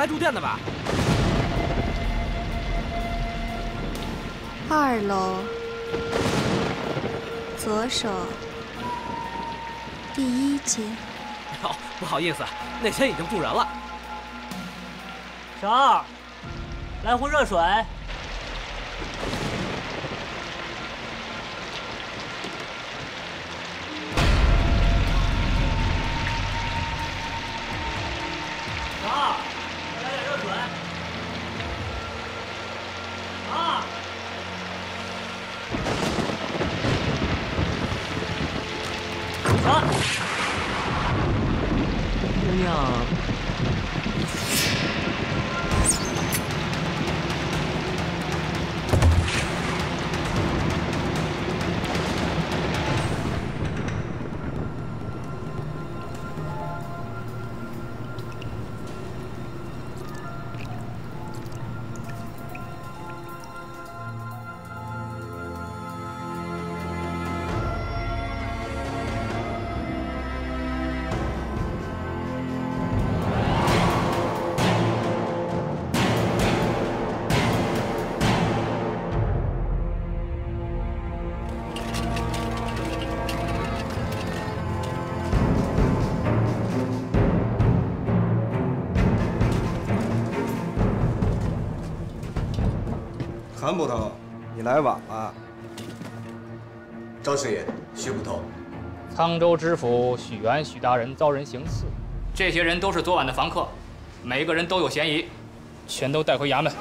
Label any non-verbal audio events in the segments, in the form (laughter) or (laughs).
来住店的吧？二楼，左手，第一间。(laughs) 哦，不好意思，那间已经住人了。小二，来壶热水。韩捕头，你来晚了。张师爷，徐捕头，沧州知府许元许大人遭人行刺，这些人都是昨晚的房客，每个人都有嫌疑，全都带回衙门。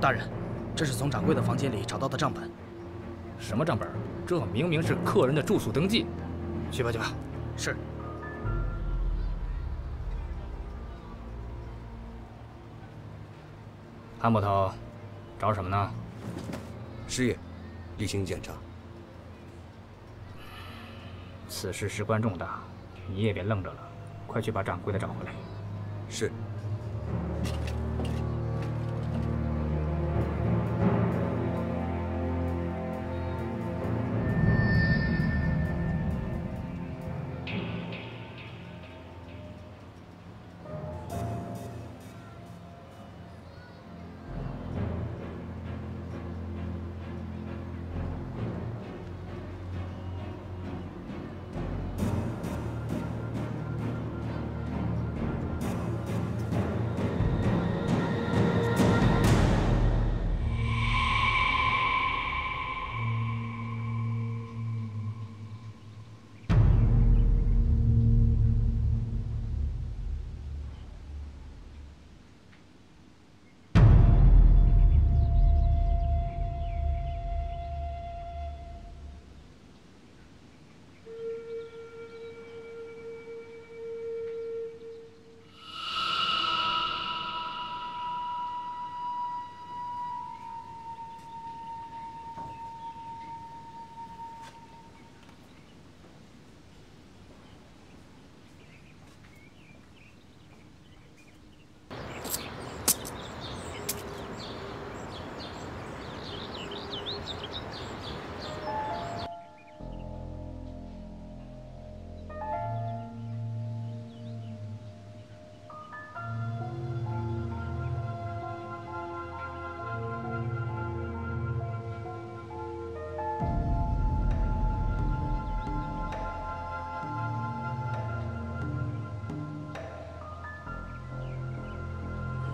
大人，这是从掌柜的房间里找到的账本。什么账本？这明明是客人的住宿登记。去吧，去吧。是。韩捕头，找什么呢？师爷，例行检查。此事事关重大，你也别愣着了，快去把掌柜的找回来。是。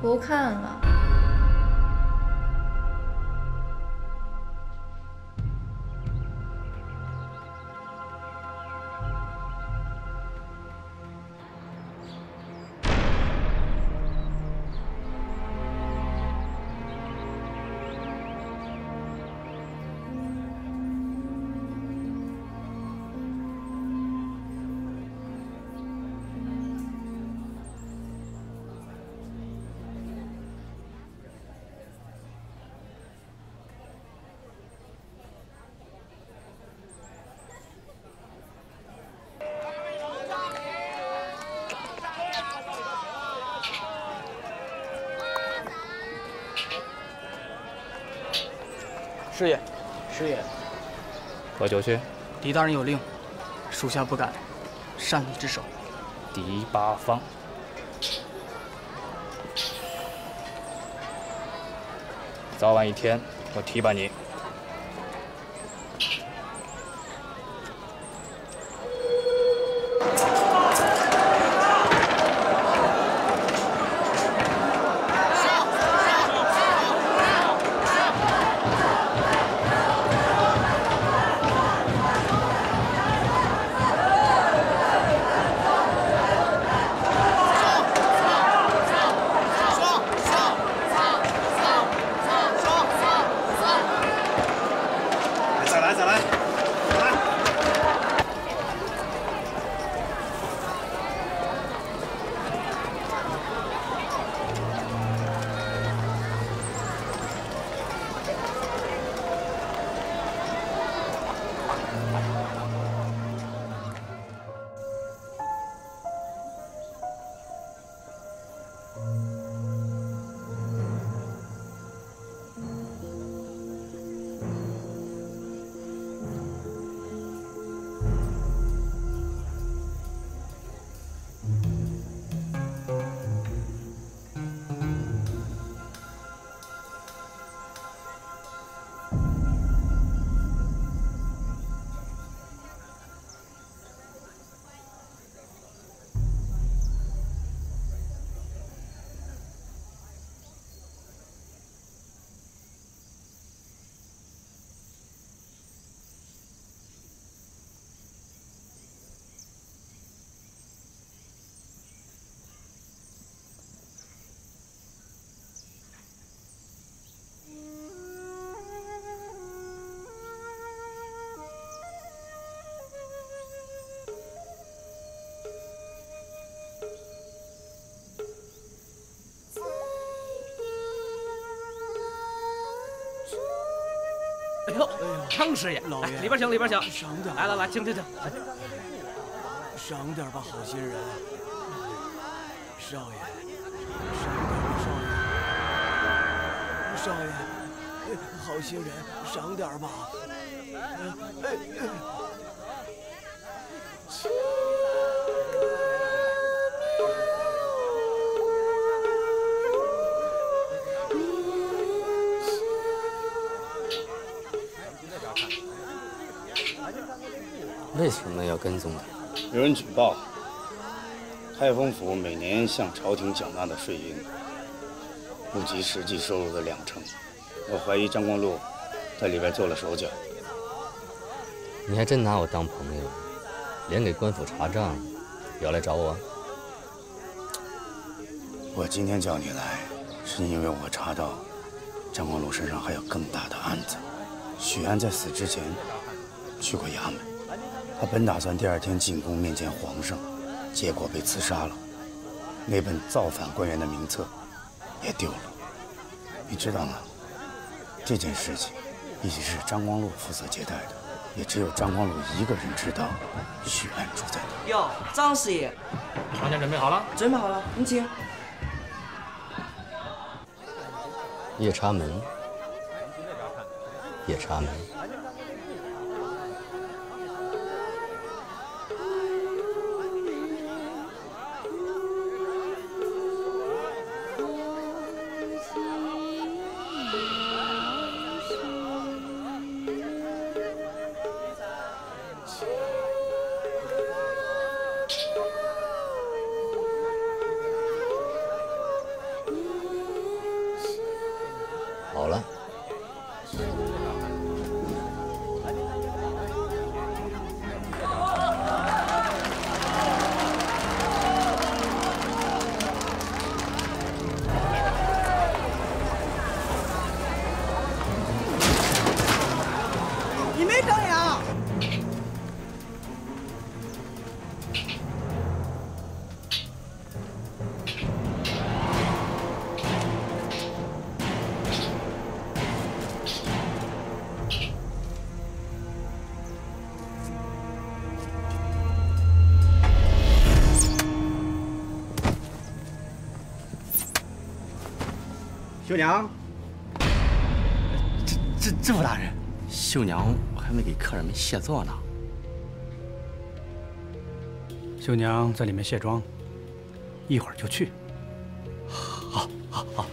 不看了。师爷，师爷，喝酒去？狄大人有令，属下不敢擅离职守。狄八方。早晚一天，我提拔你。呦，张师爷，老爷，里边请，里边请。赏点，来来来，请请请。赏点吧，好心人。少爷，赏点吧，少爷。少爷，好心人，赏点吧。哎哎。为跟踪他？有人举报，开封府每年向朝廷缴纳的税银不及实际收入的两成，我怀疑张光禄在里边做了手脚。你还真拿我当朋友，连给官府查账也要来找我？我今天叫你来，是因为我查到张光禄身上还有更大的案子。许安在死之前去过衙门。他本打算第二天进宫面见皇上，结果被刺杀了。那本造反官员的名册也丢了。你知道吗？这件事情一直是张光禄负责接待的，也只有张光禄一个人知道许安住在哪。哟，张师爷，房间准备好了？准备好了，你请。夜叉门，夜叉门。秀娘，知知知府大人，秀娘还没给客人们卸座呢。绣娘在里面卸妆，一会儿就去。好，好，好，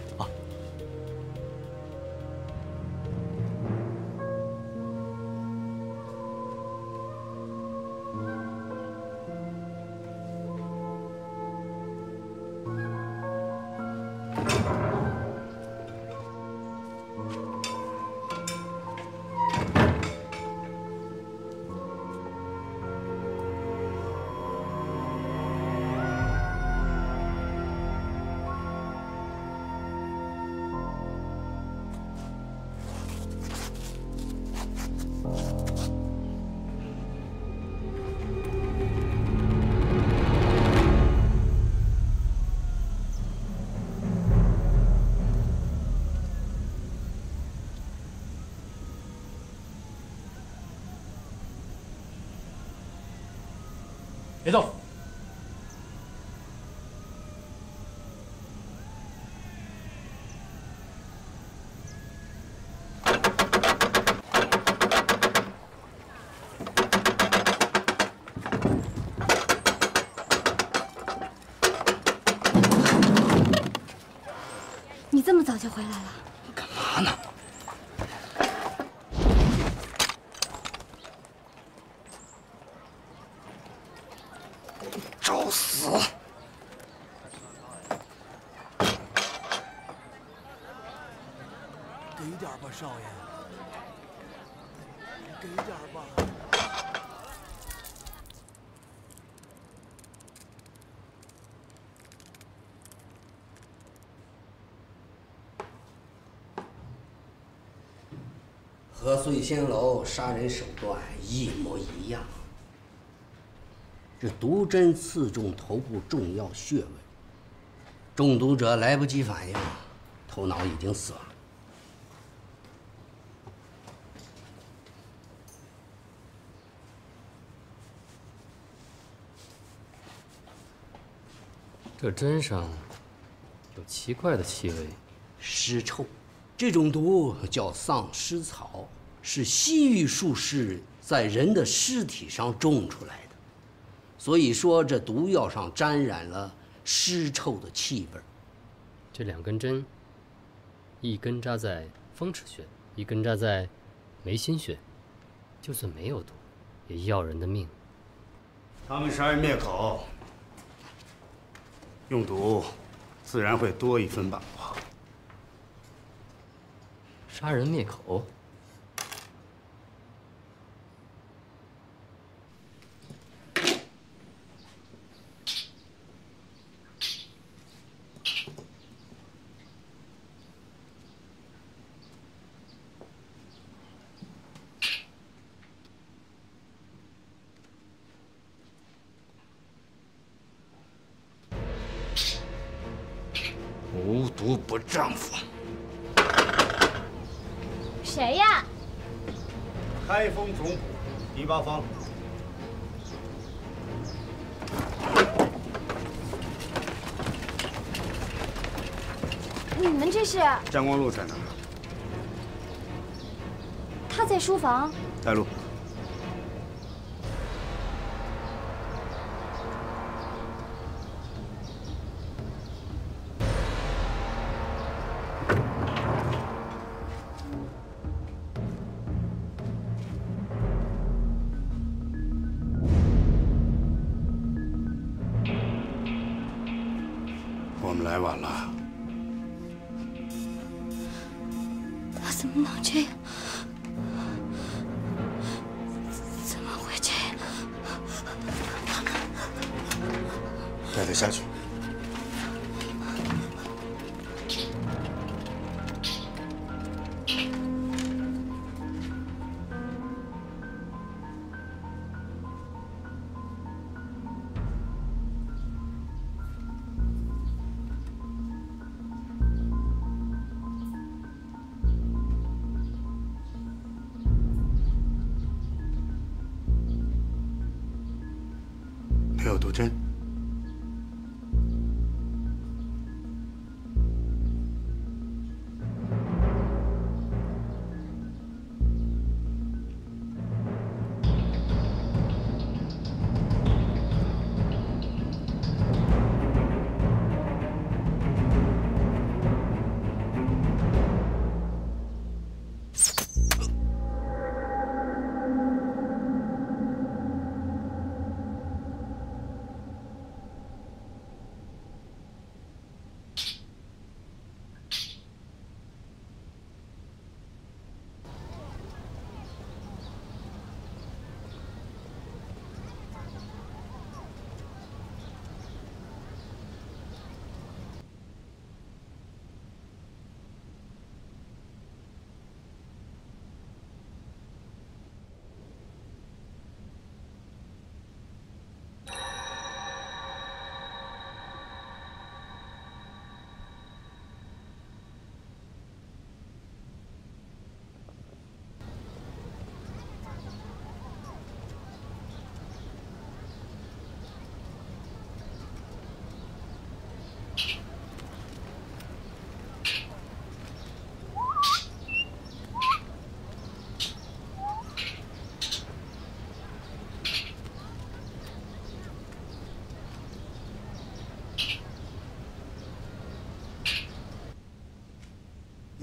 少爷。给点吧。和醉仙楼杀人手段一模一样。这毒针刺中头部重要穴位，中毒者来不及反应，头脑已经死了。这针上有奇怪的气味，尸臭。这种毒叫丧尸草，是西域术士在人的尸体上种出来的。所以说，这毒药上沾染了尸臭的气味。这两根针，一根扎在风池穴，一根扎在眉心穴，就算没有毒，也要人的命。他们杀人灭口，用毒自然会多一分把握。杀人灭口。书房。带路。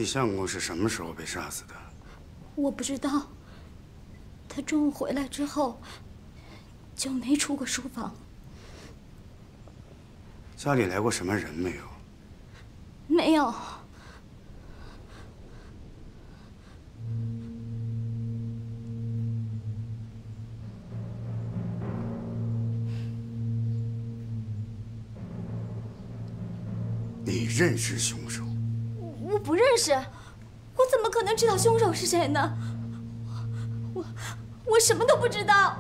李相公是什么时候被杀死的？我不知道。他中午回来之后就没出过书房。家里来过什么人没有？没有。你认识凶手？不认识，我怎么可能知道凶手是谁呢？我我什么都不知道。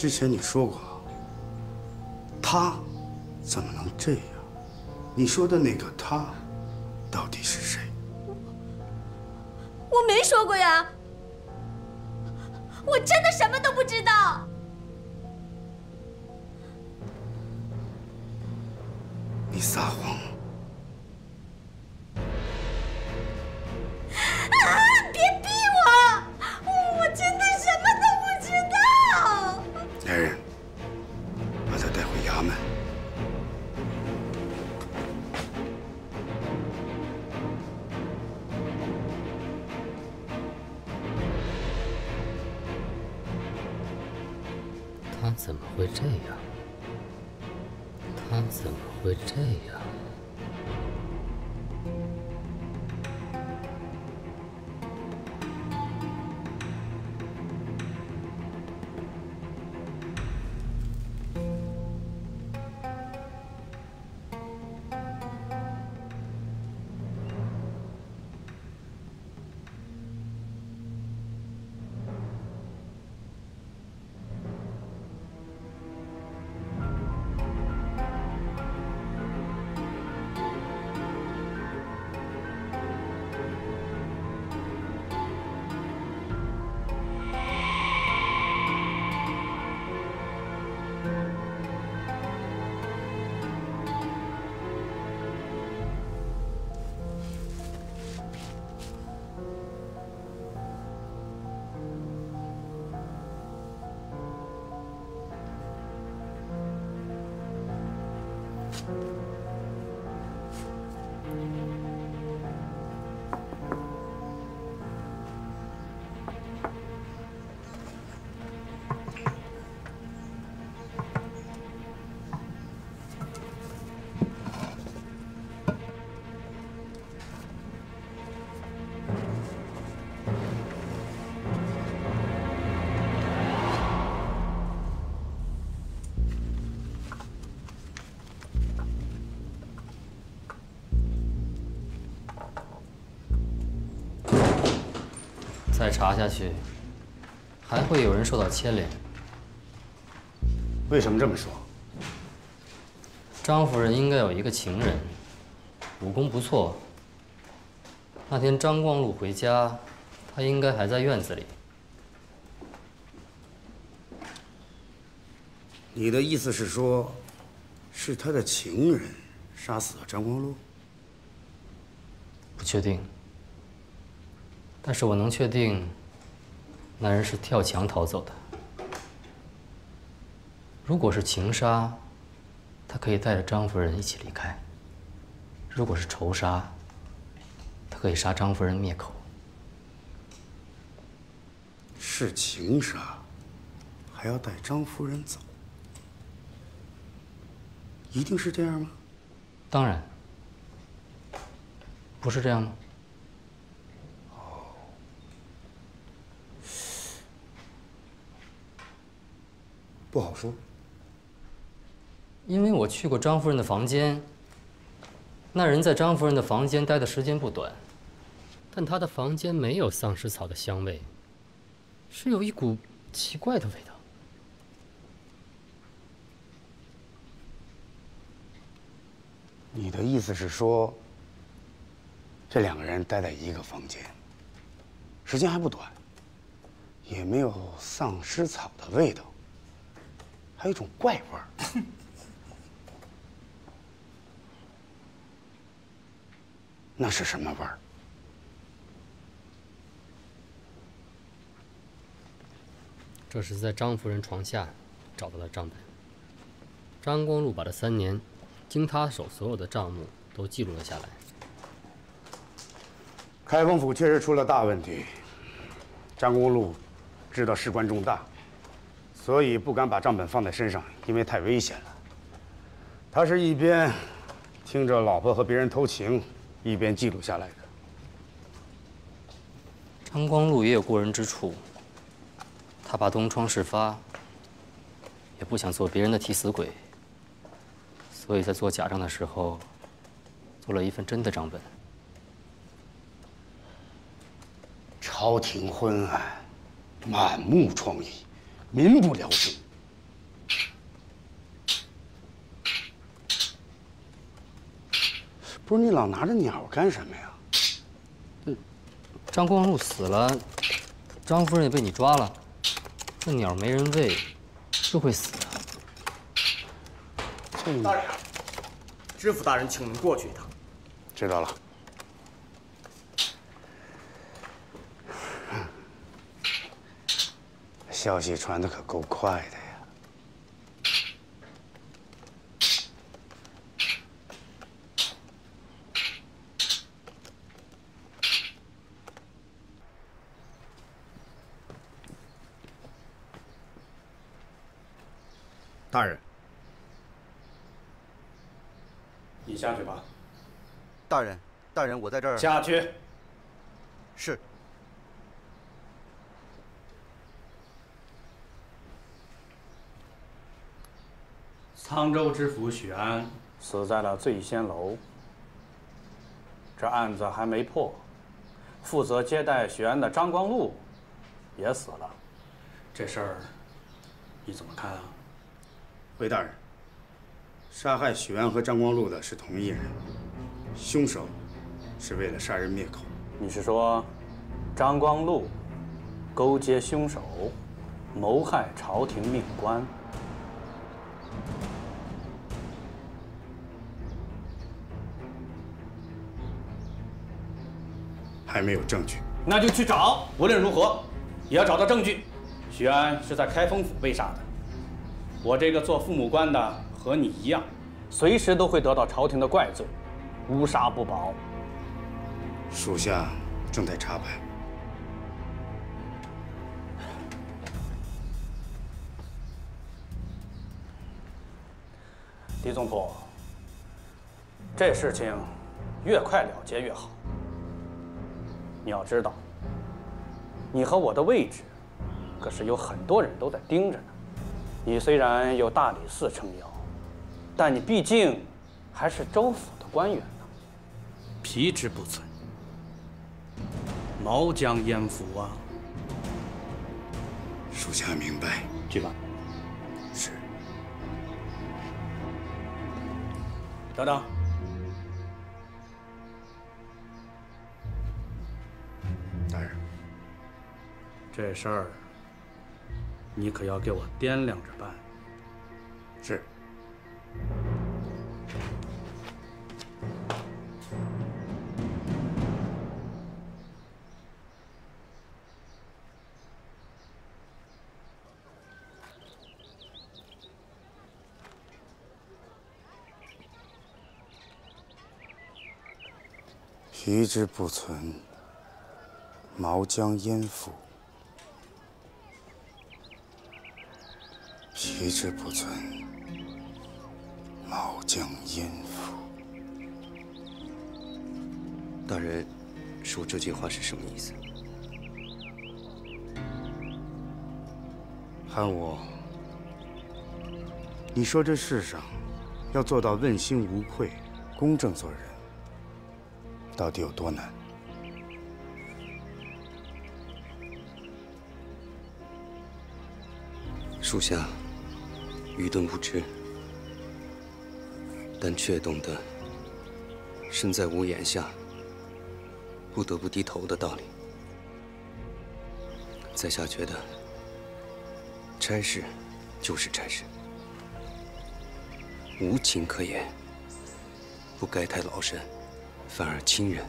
之前你说过，他怎么能这样？你说的那个他，查下去，还会有人受到牵连。为什么这么说？张夫人应该有一个情人，武功不错。那天张光禄回家，他应该还在院子里。你的意思是说，是他的情人杀死了张光禄？不确定。但是我能确定，那人是跳墙逃走的。如果是情杀，他可以带着张夫人一起离开；如果是仇杀，他可以杀张夫人灭口。是情杀，还要带张夫人走，一定是这样吗？当然，不是这样吗？不好说。因为我去过张夫人的房间，那人在张夫人的房间待的时间不短，但他的房间没有丧尸草的香味，是有一股奇怪的味道。你的意思是说，这两个人待在一个房间，时间还不短，也没有丧尸草的味道，还有一种怪味儿。(laughs) 那是什么味儿？这是在张夫人床下找到的账本。张光禄把这三年经他手所有的账目都记录了下来。开封府确实出了大问题，张光禄知道事关重大，所以不敢把账本放在身上，因为太危险了。他是一边听着老婆和别人偷情，一边记录下来的。张光禄也有过人之处，他怕东窗事发，也不想做别人的替死鬼，所以在做假账的时候，做了一份真的账本。朝廷昏暗，满目疮痍，民不聊生。不是你老拿着鸟干什么呀？张光禄死了，张夫人也被你抓了，那鸟没人喂，是会死的。大人，知府大人请您过去一趟。知道了。消息传的可够快的呀！大人，你下去吧。大人，大人，我在这儿。下去。是。沧州知府许安死在了醉仙楼。这案子还没破，负责接待许安的张光禄也死了。这事儿你怎么看啊？回大人，杀害许安和张光禄的是同一人，凶手是为了杀人灭口。你是说，张光禄勾结凶手，谋害朝廷命官？还没有证据，那就去找。无论如何，也要找到证据。许安是在开封府被杀的。我这个做父母官的和你一样，随时都会得到朝廷的怪罪，乌纱不保。属下正在查办。狄总捕，这事情越快了结越好。你要知道，你和我的位置，可是有很多人都在盯着呢。你虽然有大理寺撑腰，但你毕竟还是州府的官员呢。皮之不存，毛将焉附啊？属下明白。去吧。是。等等。这事儿你可要给我掂量着办。是。皮之不存，毛将焉附？皮之不存，毛将焉附？大人，说这句话是什么意思？汉武，你说这世上要做到问心无愧、公正做人，到底有多难？属下愚钝无知，但却懂得身在屋檐下，不得不低头的道理。在下觉得，差事就是差事，无情可言，不该太劳神，反而亲人、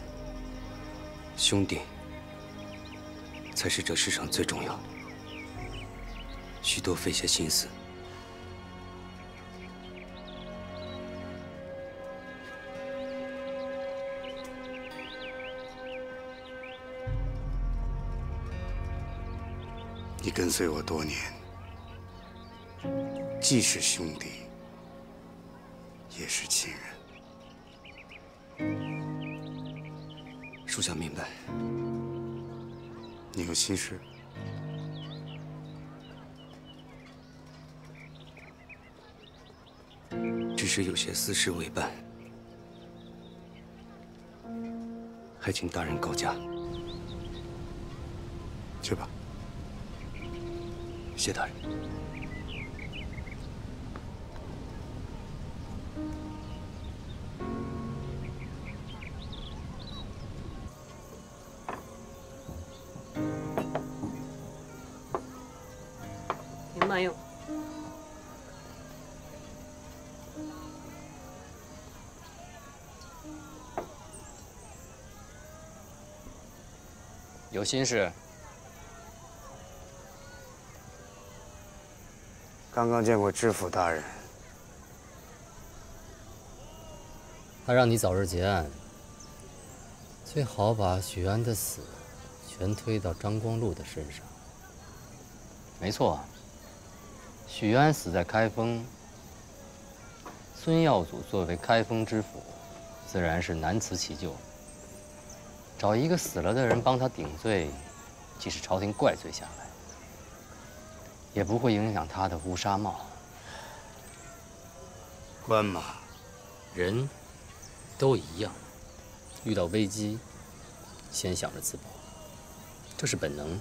兄弟才是这世上最重要的。需多费些心思。你跟随我多年，既是兄弟，也是亲人。属下明白。你有心事？只是有些私事未办，还请大人高驾。谢大人。您慢用。有心事。刚刚见过知府大人，他让你早日结案，最好把许安的死全推到张光禄的身上。没错，许安死在开封，孙耀祖作为开封知府，自然是难辞其咎。找一个死了的人帮他顶罪，即使朝廷怪罪下来。也不会影响他的乌纱帽。官嘛，人都一样，遇到危机，先想着自保，这是本能，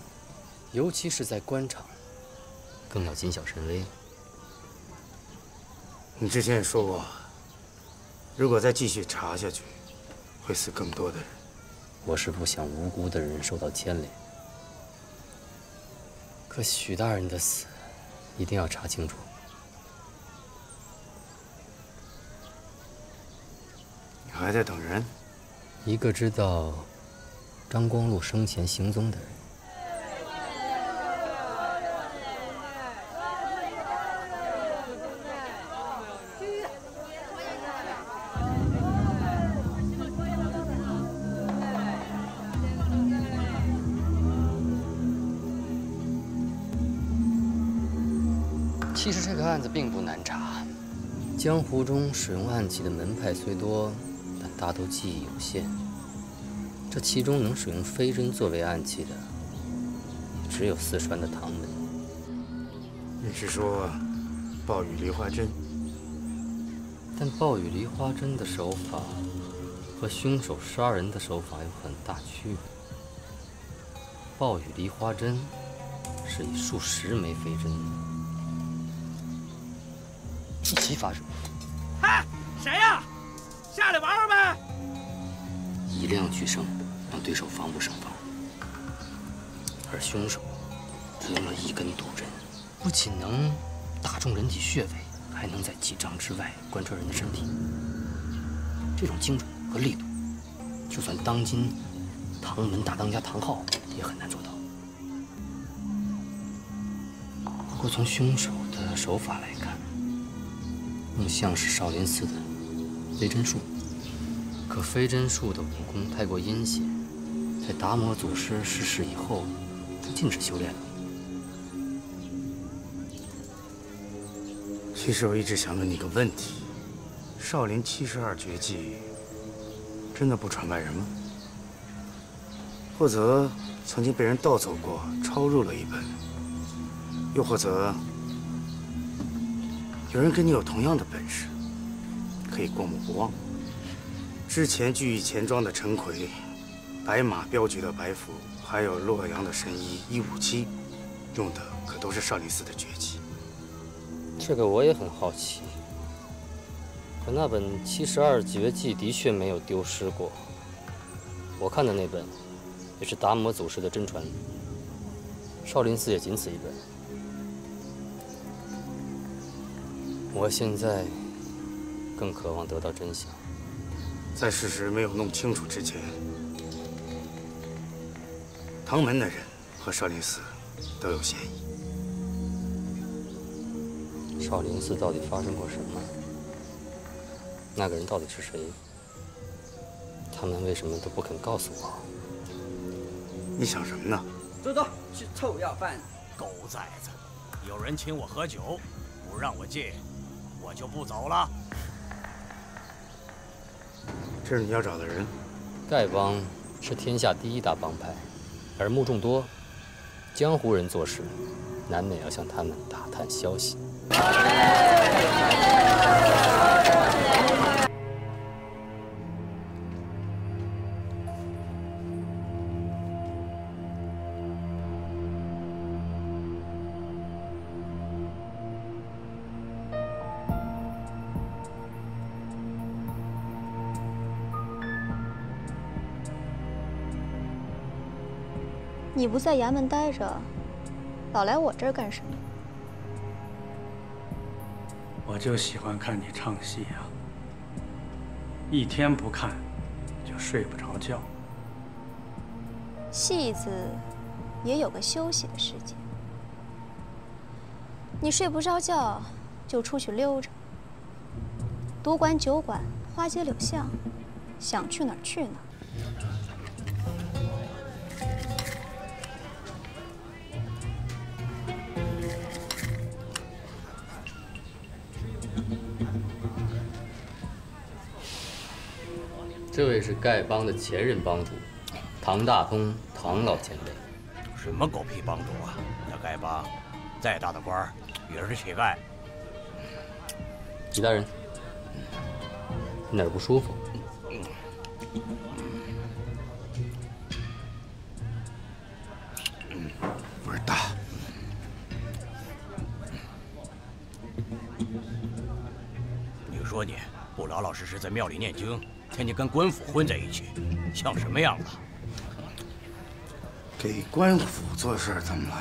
尤其是在官场，更要谨小慎微。你之前也说过，如果再继续查下去，会死更多的人。我是不想无辜的人受到牵连。可许大人的死，一定要查清楚。你还在等人？一个知道张光禄生前行踪的人。江湖中使用暗器的门派虽多，但大都技艺有限。这其中能使用飞针作为暗器的，只有四川的唐门。你是说暴雨梨花针？但暴雨梨花针的手法和凶手杀人的手法有很大区别。暴雨梨花针是以数十枚飞针。一起发射！嗨，谁呀？下来玩玩呗！以量取胜，让对手防不胜防。而凶手只用了一根毒针，不仅能打中人体穴位，还能在几丈之外贯穿人的身体。这种精准和力度，就算当今唐门大当家唐昊也很难做到。不过从凶手的手法来像是少林寺的飞针术，可飞针术的武功太过阴险，在达摩祖师逝世以后，就禁止修炼了。其实我一直想问你个问题：少林七十二绝技真的不传外人吗？或者曾经被人盗走过，抄入了一本？又或者？有人跟你有同样的本事，可以过目不忘。之前聚义钱庄的陈奎，白马镖局的白福，还有洛阳的神医一五七，用的可都是少林寺的绝技。这个我也很好奇。可那本《七十二绝技》的确没有丢失过。我看的那本，也是达摩祖师的真传。少林寺也仅此一本。我现在更渴望得到真相。在事实没有弄清楚之前，唐门的人和少林寺都有嫌疑。少林寺到底发生过什么？那个人到底是谁？他们为什么都不肯告诉我？你想什么呢？走走，去臭要饭。狗崽子！有人请我喝酒，不让我进，我就不走了。这是你要找的人。丐帮是天下第一大帮派，耳目众多，江湖人做事难免要向他们打探消息。你不在衙门待着，老来我这儿干什么？我就喜欢看你唱戏呀，一天不看就睡不着觉。戏子也有个休息的时间。你睡不着觉，就出去溜着，赌馆、酒馆、花街柳巷，想去哪儿去哪儿。这位是丐帮的前任帮主，唐大通，唐老前辈。什么狗屁帮主啊！那丐帮，再大的官儿也是乞丐。李大人，哪儿不舒服？味儿大。你说你不老老实实在庙里念经，天天跟官府混在一起，像什么样子？给官府做事怎么了？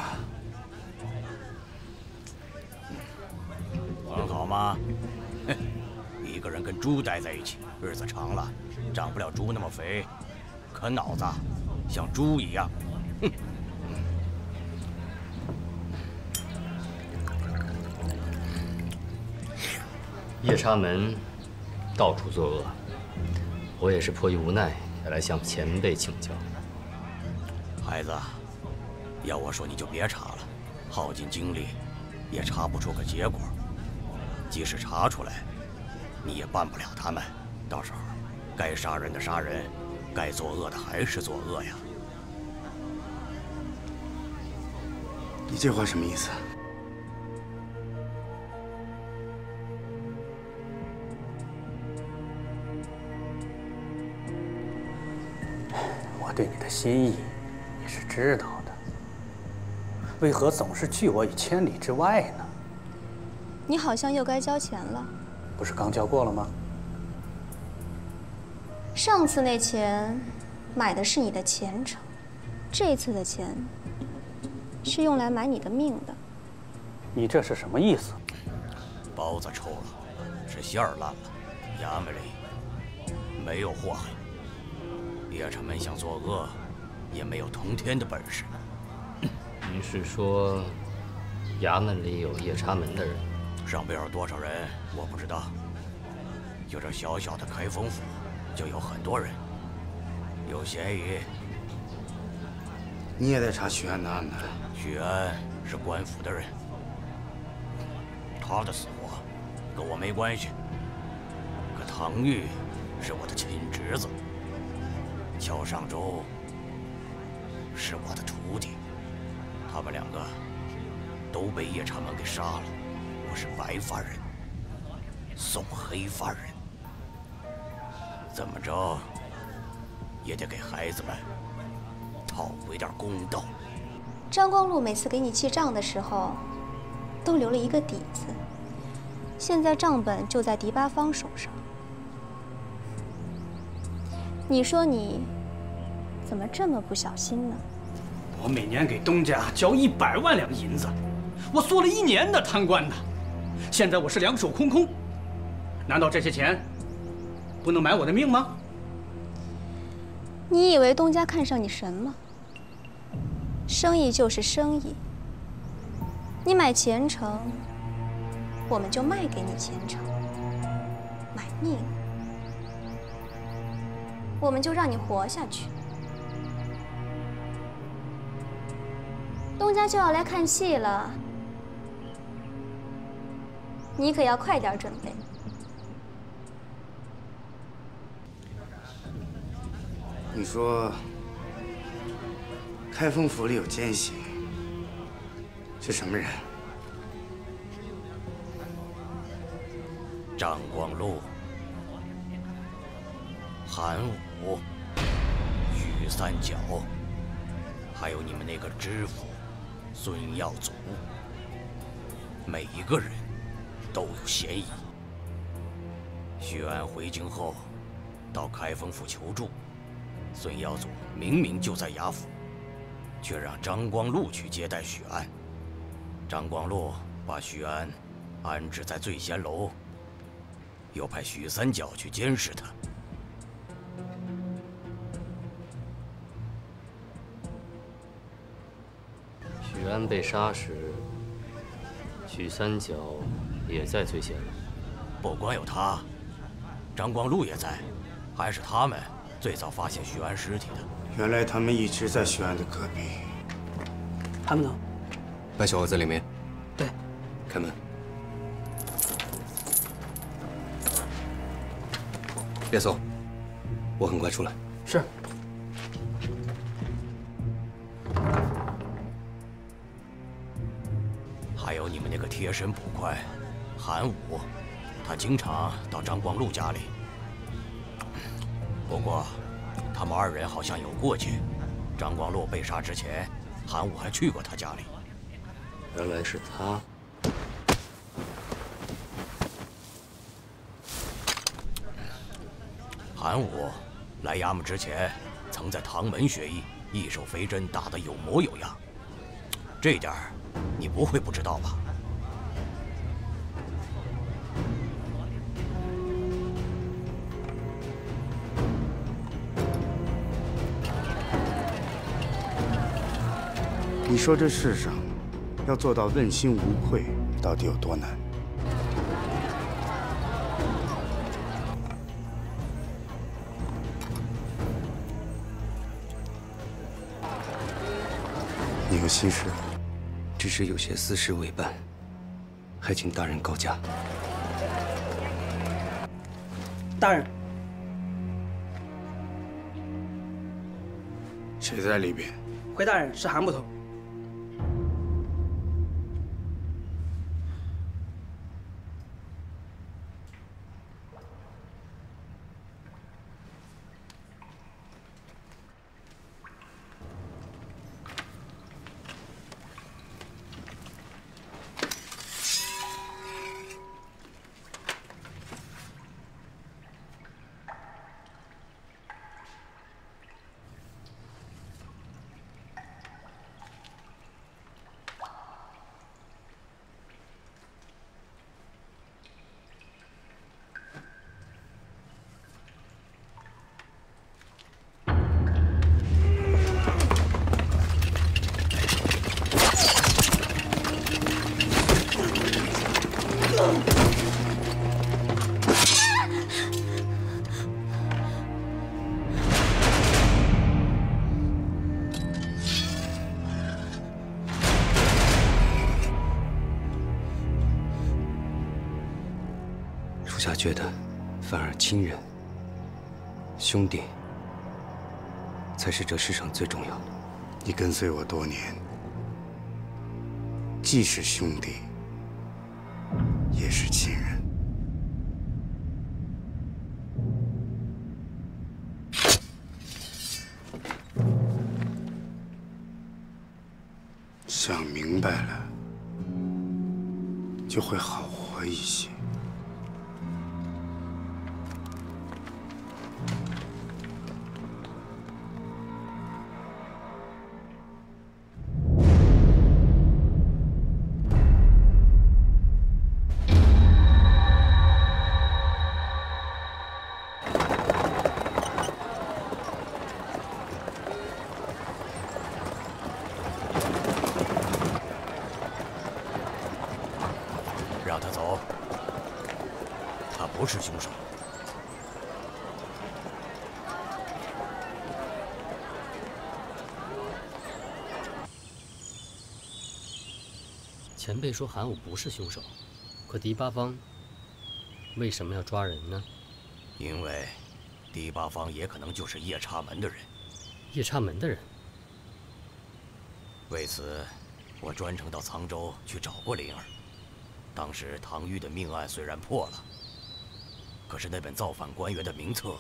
很好吗？哼，一个人跟猪待在一起，日子长了，长不了猪那么肥，可脑子像猪一样。哼。夜叉门到处作恶，我也是迫于无奈，才来向前辈请教。孩子，要我说你就别查了，耗尽精力也查不出个结果。即使查出来，你也办不了他们。到时候，该杀人的杀人，该作恶的还是作恶呀。你这话什么意思？我心意，你是知道的。为何总是拒我于千里之外呢？你好像又该交钱了。不是刚交过了吗？上次那钱买的是你的前程，这次的钱是用来买你的命的。你这是什么意思？包子臭了，是馅儿烂了，衙门里没有祸害。夜叉门想作恶，也没有通天的本事。您是说，衙门里有夜叉门的人？上边有多少人我不知道。就这小小的开封府，就有很多人，有嫌疑。你也得查许安的案子。许安是官府的人，他的死活跟我没关系。可唐玉是我的亲侄子，乔尚周是我的徒弟，他们两个都被夜叉门给杀了。我是白发人，送黑发人。怎么着也得给孩子们讨回点公道。张光禄每次给你记账的时候，都留了一个底子。现在账本就在狄八方手上，你说你怎么这么不小心呢？我每年给东家交一百万两银子，我做了一年的贪官呢，现在我是两手空空，难道这些钱不能买我的命吗？你以为东家看上你什么？生意就是生意，你买前程，我们就卖给你前程；买命，我们就让你活下去。东家就要来看戏了，你可要快点准备。你说，开封府里有奸细，是什么人？张光禄、韩武、许三角，还有你们那个知府孙耀祖，每一个人都有嫌疑。许安回京后，到开封府求助。孙耀祖明明就在衙府，却让张光禄去接待许安。张光禄把许安安置在醉仙楼，又派许三角去监视他。安被杀时，许三角也在醉仙楼。不光有他，张光禄也在，还是他们。最早发现许安尸体的，原来他们一直在许安的隔壁。他们呢？白小娥在里面。对，开门。别走，我很快出来。是。贴身捕快，韩武，他经常到张光禄家里。不过，他们二人好像有过节。张光禄被杀之前，韩武还去过他家里。原来是他。韩武来衙门之前，曾在唐门学艺，一手飞针打得有模有样。这点你不会不知道吧？说这世上要做到问心无愧，到底有多难？你有心事，只是有些私事未办，还请大人高驾。大人，谁在里边？回大人，是韩捕头。亲人兄弟才是这世上最重要的。你跟随我多年既是兄弟也是亲人。想明白了就会好活一些。前辈说韩武不是凶手，可狄八方为什么要抓人呢？因为第八方也可能就是夜叉门的人。夜叉门的人。为此，我专程到沧州去找过灵儿。当时唐玉的命案虽然破了，可是那本造反官员的名册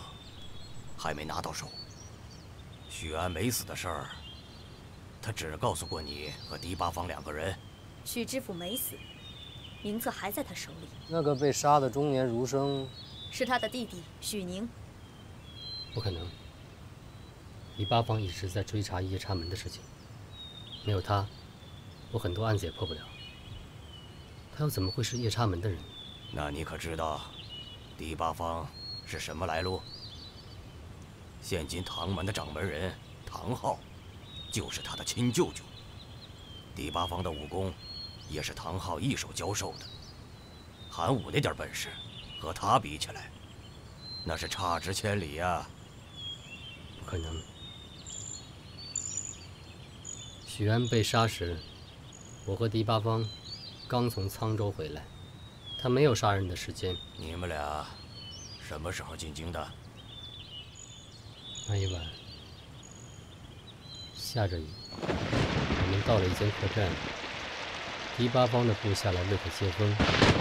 还没拿到手。许安没死的事儿，他只告诉过你和狄八方两个人。许知府没死，名册还在他手里。那个被杀的中年儒生是他的弟弟许宁。不可能。第八方一直在追查夜叉门的事情，没有他，我很多案子也破不了。他又怎么会是夜叉门的人？那你可知道，第八方是什么来路？现今唐门的掌门人唐昊，就是他的亲舅舅。第八方的武功。也是唐昊一手教授的。韩武那点本事，和他比起来，那是差之千里呀。不可能。许安被杀时，我和狄八方刚从沧州回来，他没有杀人的时间。你们俩什么时候进京的？那一晚下着雨，我们到了一间客栈。第八方的部下来为他接风。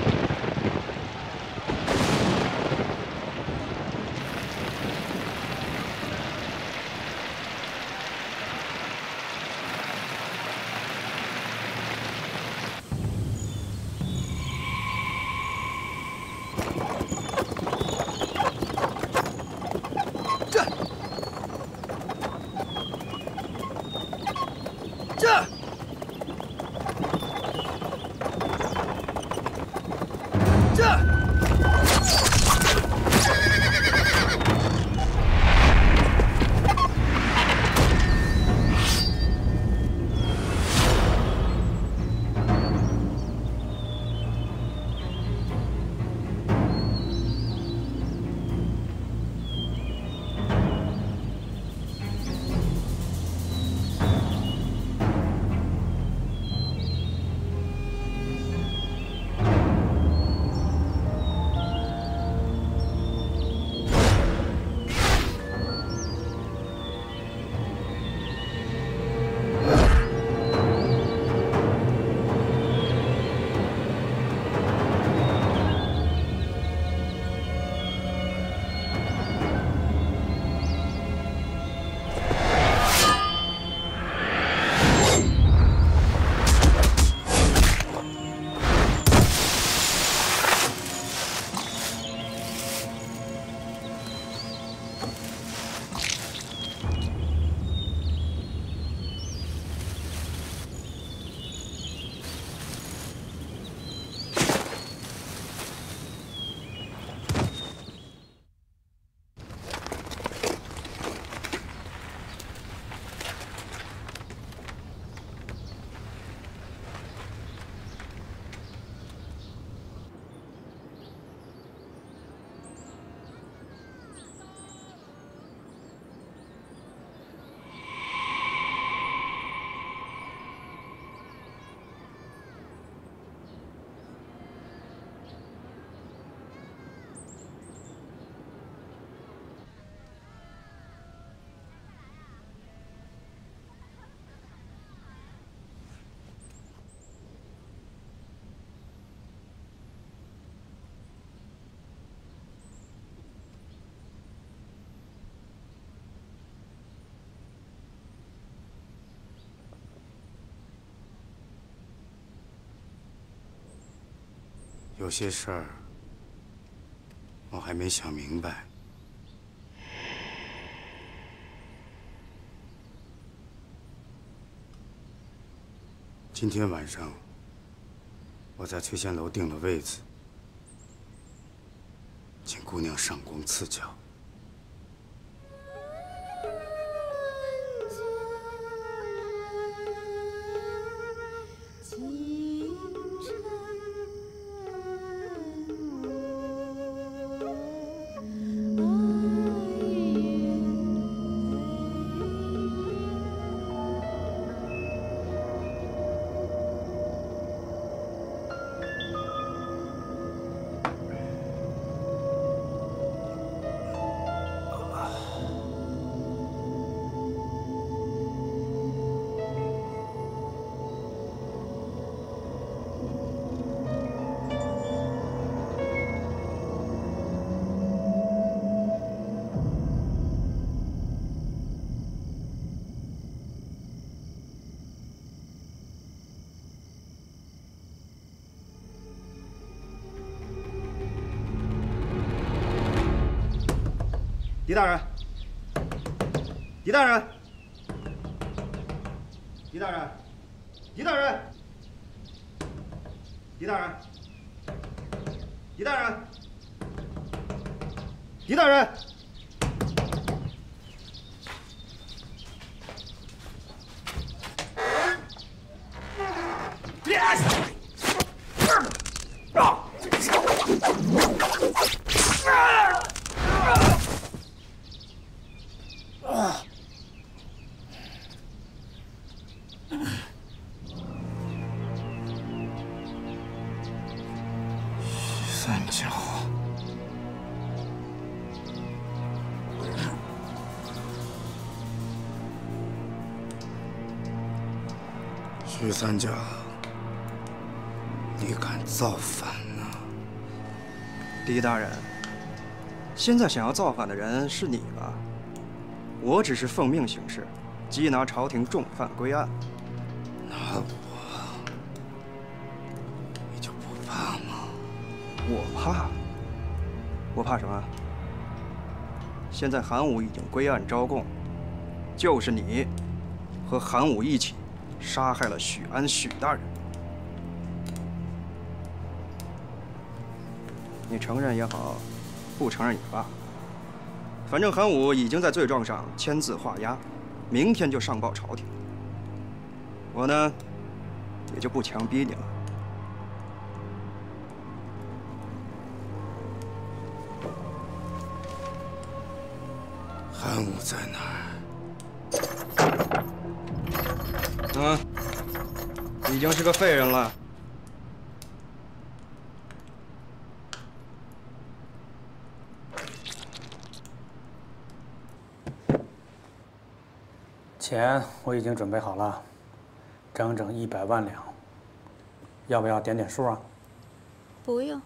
有些事儿我还没想明白。今天晚上我在翠仙楼订了位子，请姑娘赏光赐教。狄大人，狄大人，大人，现在想要造反的人是你吧？我只是奉命行事，缉拿朝廷重犯归案。那我，你就不怕吗？我怕？我怕什么？现在韩武已经归案招供，就是你和韩武一起杀害了许安许大人。你承认也好，不承认也罢，反正韩武已经在罪状上签字画押，明天就上报朝廷。我呢，也就不强逼你了。韩武在哪儿？嗯，已经是个废人了。钱我已经准备好了，整整一百万两。要不要点点数啊？不用，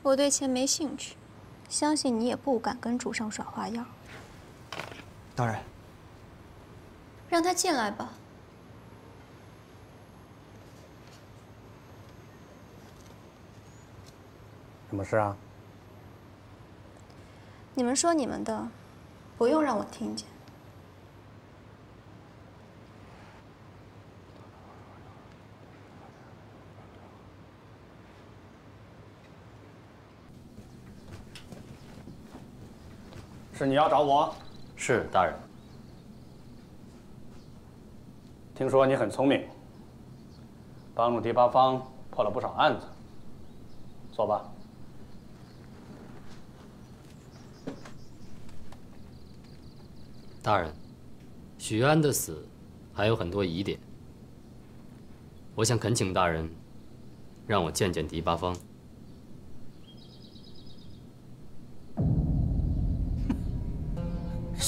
我对钱没兴趣，相信你也不敢跟主上耍花样。当然，让他进来吧。什么事啊？你们说你们的，不用让我听见。是你要找我？是大人。听说你很聪明，帮助第八方破了不少案子。说吧。大人，许安的死还有很多疑点，我想恳请大人让我见见狄八方。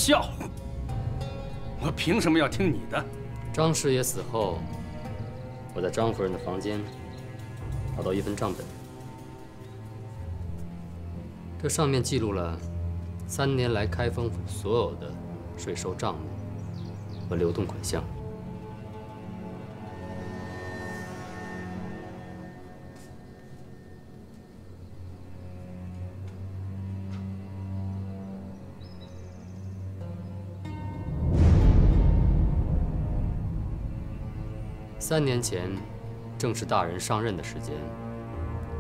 笑话！我凭什么要听你的？张师爷死后，我在张夫人的房间找到一份账本，这上面记录了三年来开封府所有的税收账目和流动款项。三年前，正是大人上任的时间。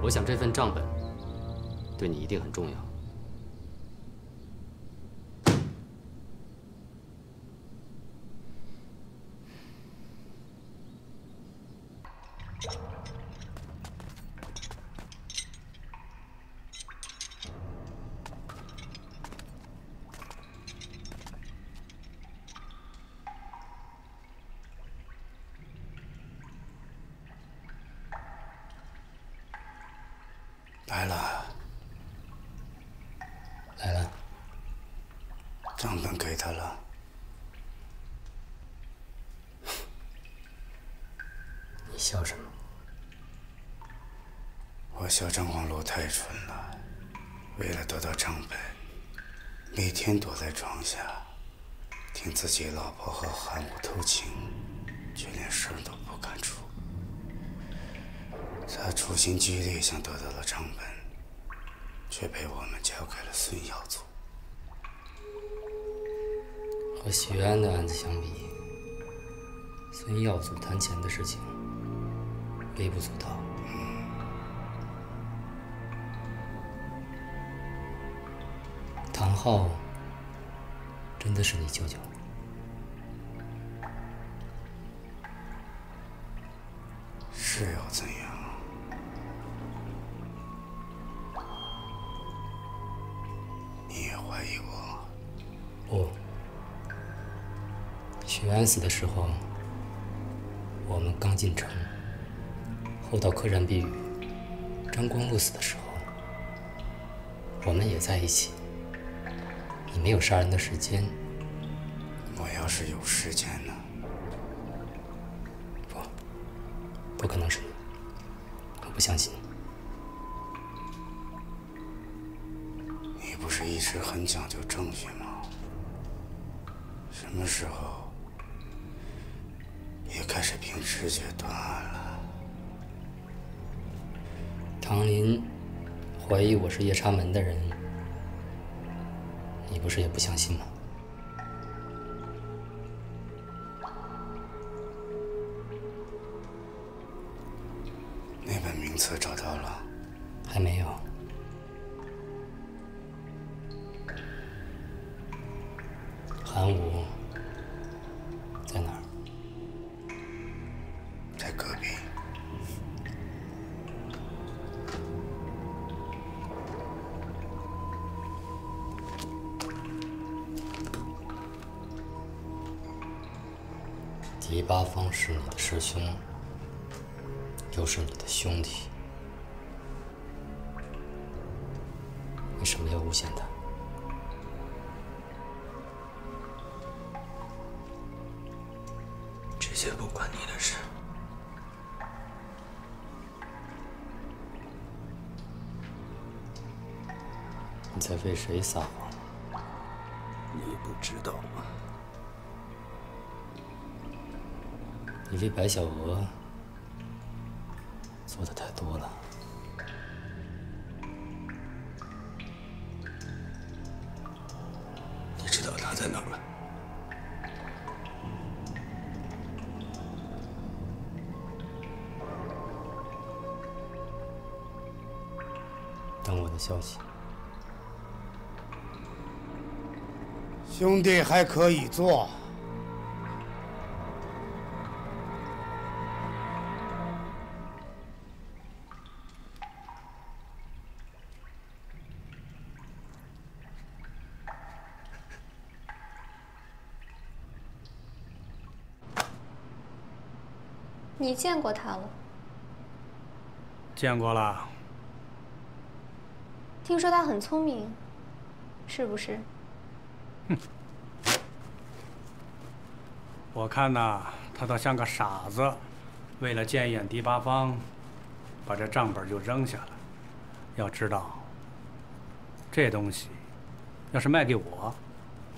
我想这份账本对你一定很重要。来了，来了，账本给他了。你笑什么？我笑张光禄太蠢了，为了得到账本，每天躲在床下，听自己老婆和韩武偷情，却连声都不敢出。他处心积虑想得到了账本，却被我们交给了孙耀祖。和徐安的案子相比，孙耀祖谈钱的事情微不足道。唐昊真的是你舅舅？是又怎样？你也怀疑我？不。许安死的时候，我们刚进城；后到客栈避雨。张光禄死的时候，我们也在一起。你没有杀人的时间。我要是有时间呢？不，不可能是你。我不相信你。你不是一直很讲究证据吗？什么时候也开始凭直觉断案了？唐林怀疑我是夜叉门的人。你不是也不相信吗？白小娥做的太多了。你知道他在哪儿吗？等我的消息。兄弟还可以做。你见过他了？见过了。听说他很聪明，是不是？哼，我看呐，他倒像个傻子，为了见一眼第八方，把这账本就扔下了。要知道，这东西要是卖给我，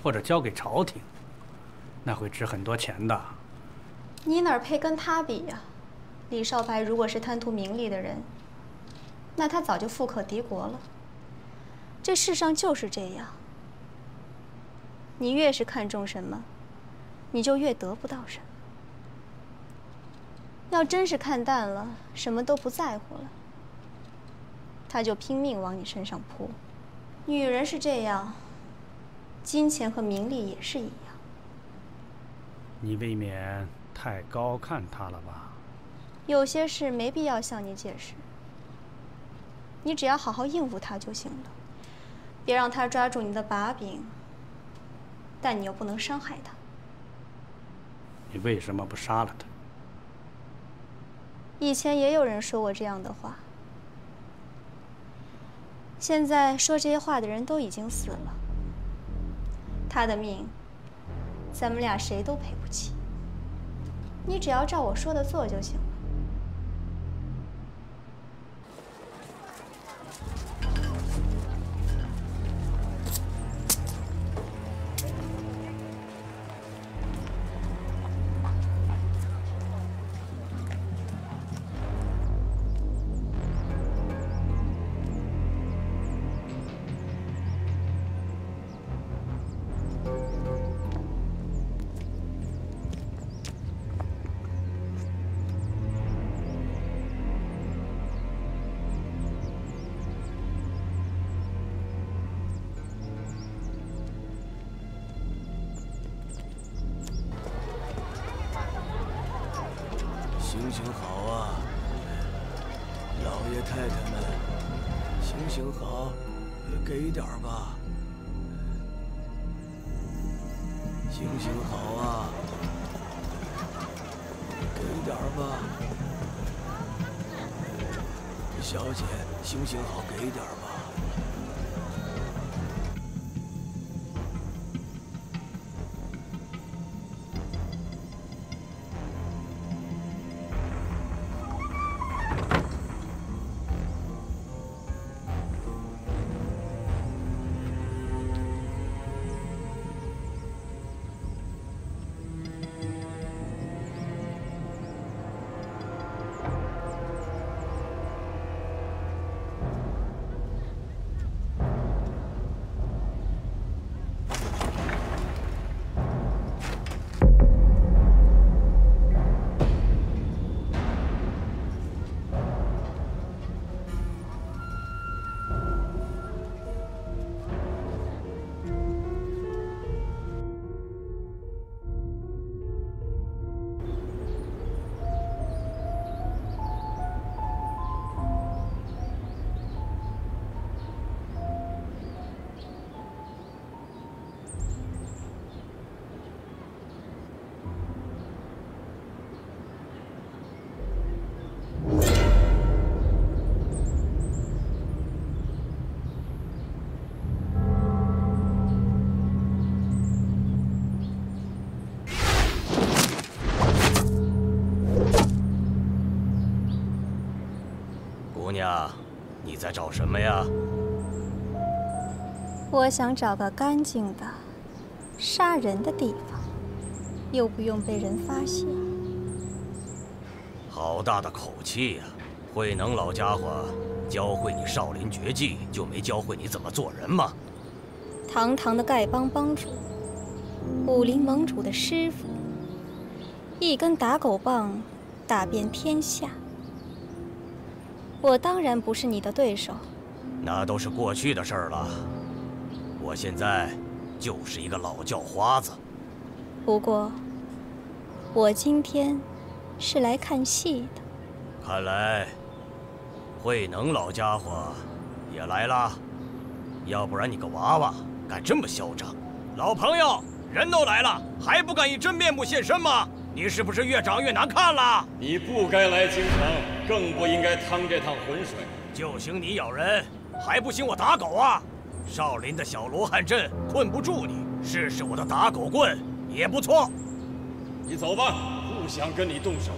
或者交给朝廷，那会值很多钱的。你哪配跟他比呀？李少白如果是贪图名利的人，那他早就富可敌国了。这世上就是这样，你越是看重什么，你就越得不到什么。要真是看淡了，什么都不在乎了，他就拼命往你身上扑。女人是这样，金钱和名利也是一样。你未免太高看他了吧？有些事没必要向你解释，你只要好好应付他就行了，别让他抓住你的把柄。但你又不能伤害他。你为什么不杀了他？以前也有人说过这样的话，现在说这些话的人都已经死了。他的命，咱们俩谁都赔不起。你只要照我说的做就行。娘，你在找什么呀？我想找个干净的杀人的地方，又不用被人发现。好大的口气呀！慧能老家伙教会你少林绝技，就没教会你怎么做人吗？堂堂的丐帮帮主，武林盟主的师傅，一根打狗棒打遍天下。我当然不是你的对手。那都是过去的事儿了。我现在就是一个老叫花子。不过，我今天是来看戏的。看来，慧能老家伙也来了。要不然你个娃娃敢这么嚣张？老朋友，人都来了，还不敢以真面目现身吗？你是不是越长越难看了？你不该来京城，更不应该趟这趟浑水。就凭你咬人，还不行我打狗啊？少林的小罗汉阵困不住你，试试我的打狗棍也不错。你走吧，不想跟你动手。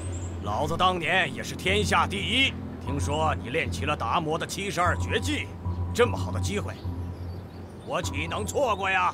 老子当年也是天下第一，听说你练起了达摩的七十二绝技，这么好的机会，我岂能错过呀？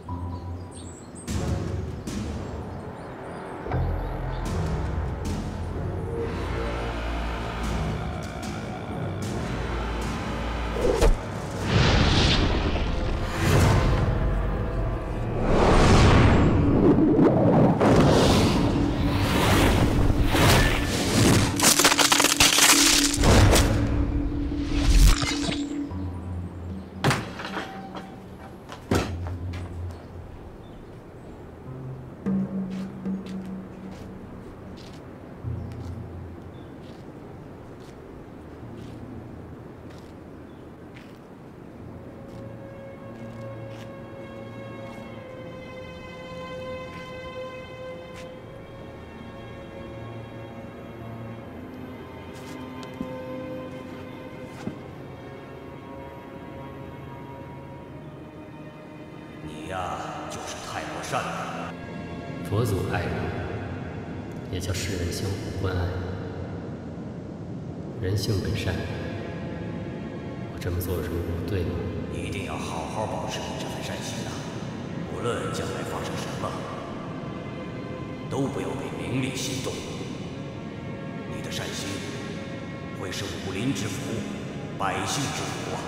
动。你的善心会是武林之福，百姓之福啊！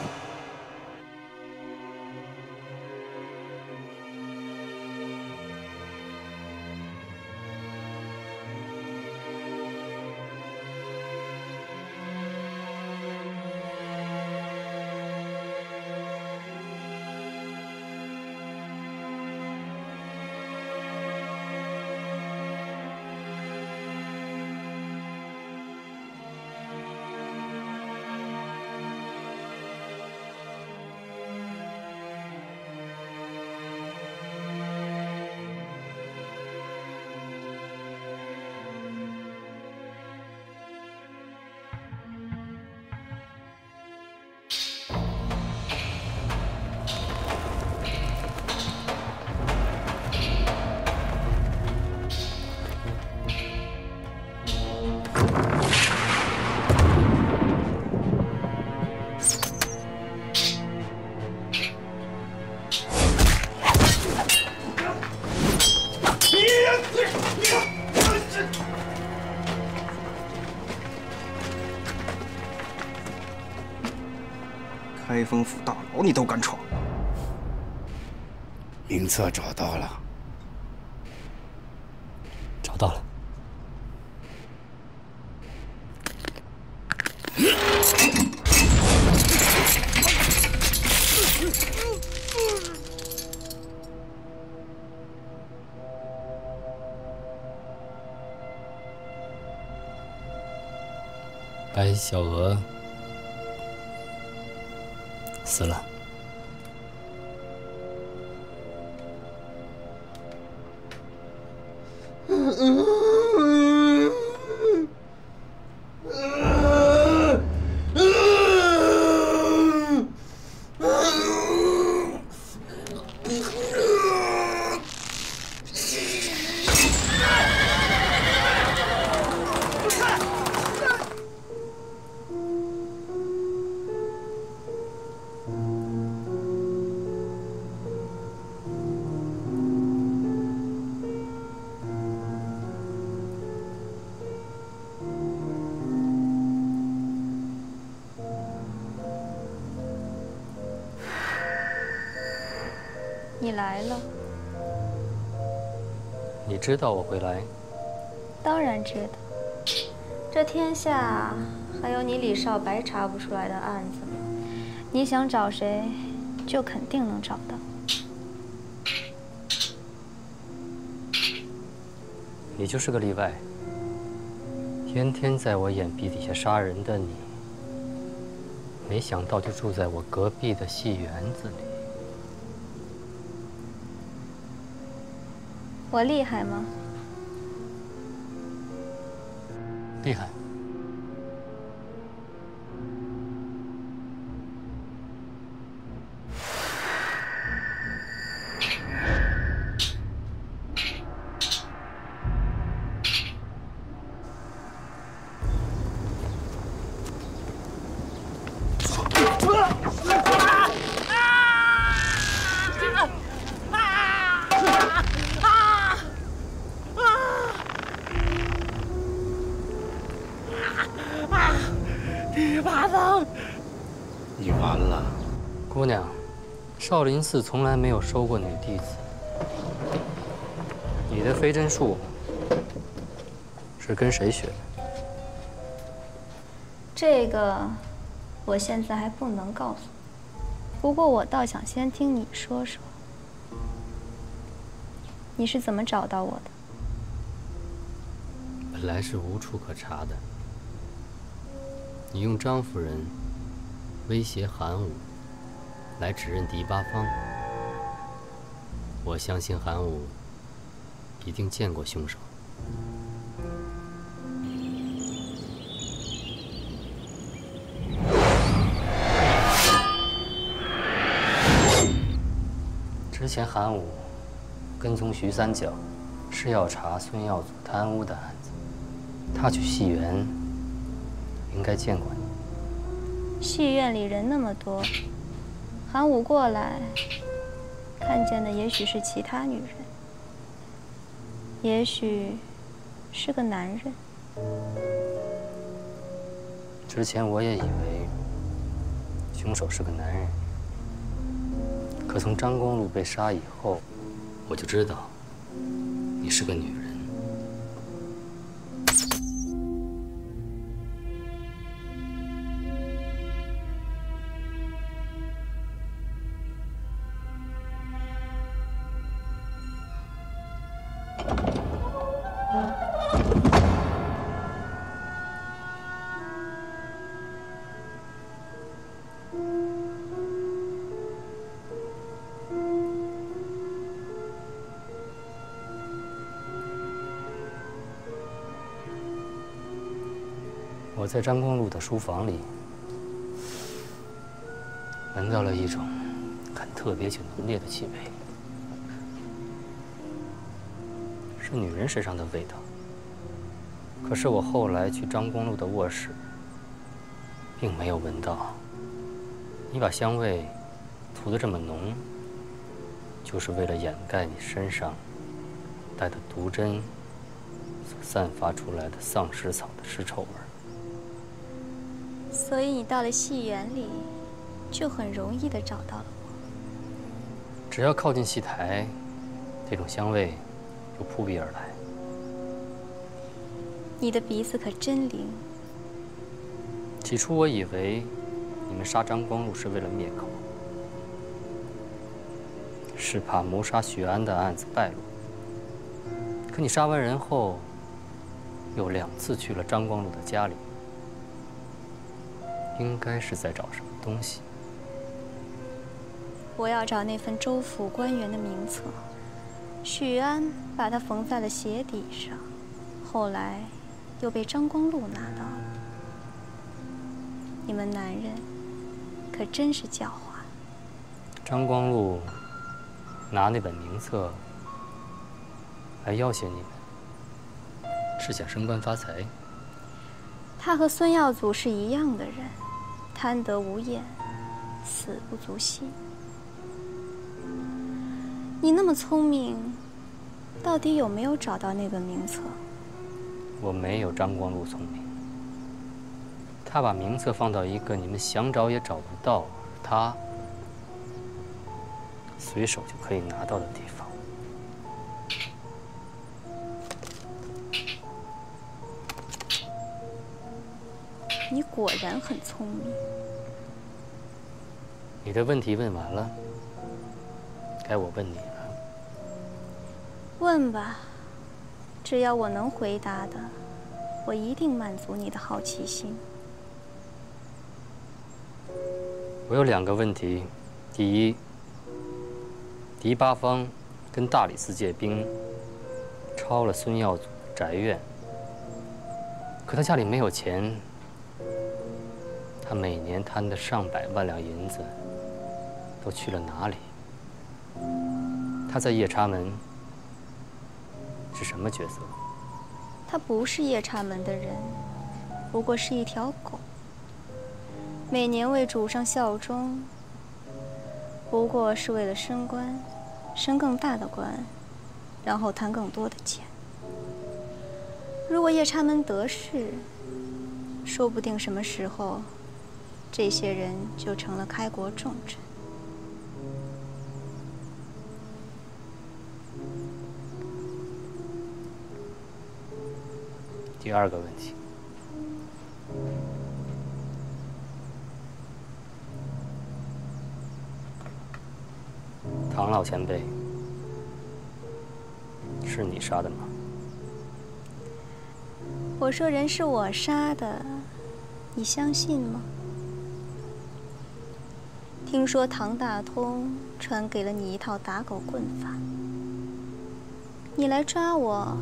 你都敢闯？名册找到了，知道我会来？当然知道。这天下还有你李少白查不出来的案子吗？你想找谁，就肯定能找到。你就是个例外。天天在我眼皮底下杀人的你，没想到就住在我隔壁的戏园子里。我厉害吗？厉害。少林寺从来没有收过女弟子。你的飞针术是跟谁学的？这个我现在还不能告诉你。不过我倒想先听你说说，你是怎么找到我的？本来是无处可查的。你用张夫人威胁韩武，来指认第八方。我相信韩武一定见过凶手。之前韩武跟踪徐三角，是要查孙耀祖贪污的案子。他去戏园，应该见过你。戏院里人那么多，韩武过来，看见的也许是其他女人，也许是个男人。之前我也以为凶手是个男人，可从张公路被杀以后，我就知道你是个女人。在张公路的书房里，闻到了一种很特别且浓烈的气味，是女人身上的味道。可是我后来去张公路的卧室，并没有闻到。你把香味涂得这么浓，就是为了掩盖你身上带的毒针所散发出来的丧尸草的尸臭味。所以你到了戏园里，就很容易的找到了我。只要靠近戏台，这种香味就扑鼻而来。你的鼻子可真灵。起初我以为你们杀张光禄是为了灭口，是怕谋杀许安的案子败露。可你杀完人后，又两次去了张光禄的家里。应该是在找什么东西。我要找那份州府官员的名册。许安把它缝在了鞋底上，后来又被张光禄拿到了。你们男人可真是狡猾。张光禄拿那本名册来要挟你们，是想升官发财？他和孙耀祖是一样的人。贪得无厌，死不足惜。你那么聪明，到底有没有找到那本名册？我没有张光禄聪明。他把名册放到一个你们想找也找不到，他随手就可以拿到的地方。果然很聪明。你的问题问完了，该我问你了。问吧，只要我能回答的，我一定满足你的好奇心。我有两个问题：第一，狄八方跟大理寺借兵，抄了孙耀祖的宅院，可他家里没有钱。他每年贪的上百万两银子，都去了哪里？他在夜叉门是什么角色？他不是夜叉门的人，不过是一条狗。每年为主上效忠，不过是为了升官，升更大的官，然后贪更多的钱。如果夜叉门得势，说不定什么时候。这些人就成了开国重臣。第二个问题，唐老前辈，是你杀的吗？我说人是我杀的，你相信吗？听说唐大通传给了你一套打狗棍法，你来抓我，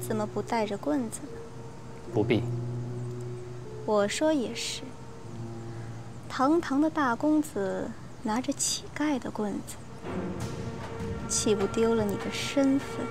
怎么不带着棍子呢？不必。我说也是。堂堂的大公子拿着乞丐的棍子，岂不丢了你的身份？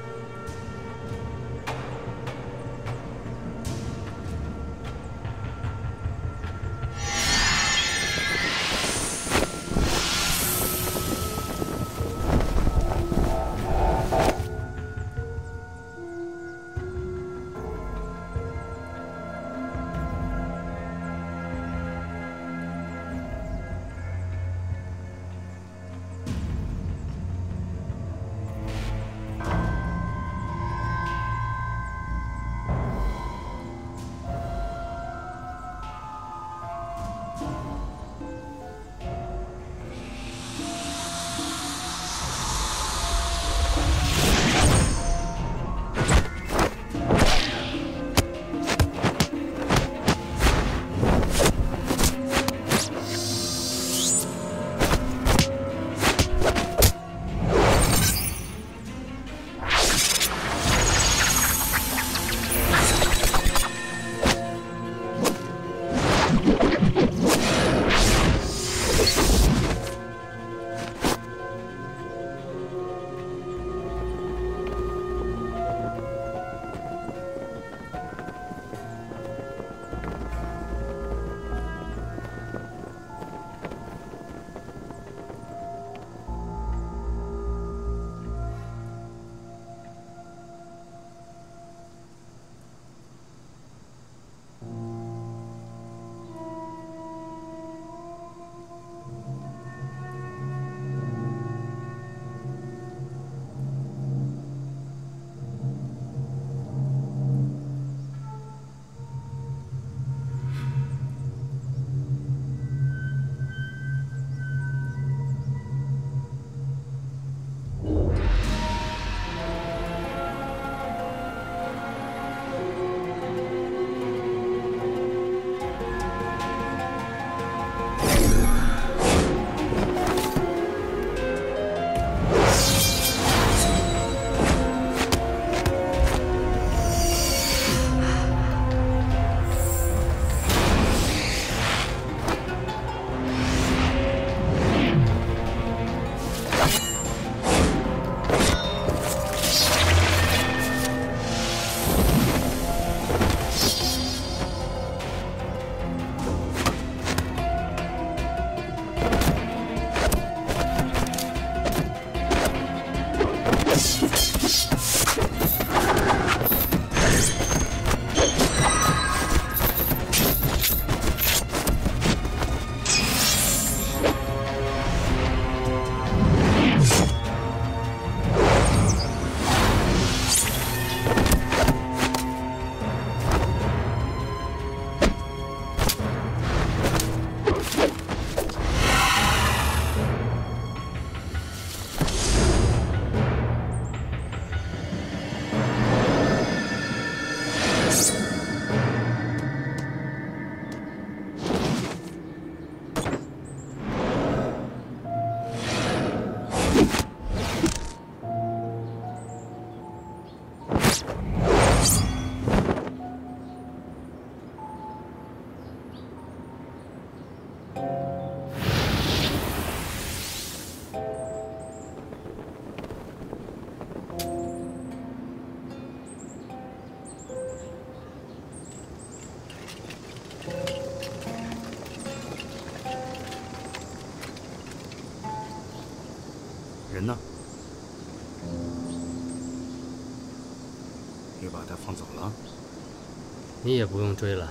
你也不用追了，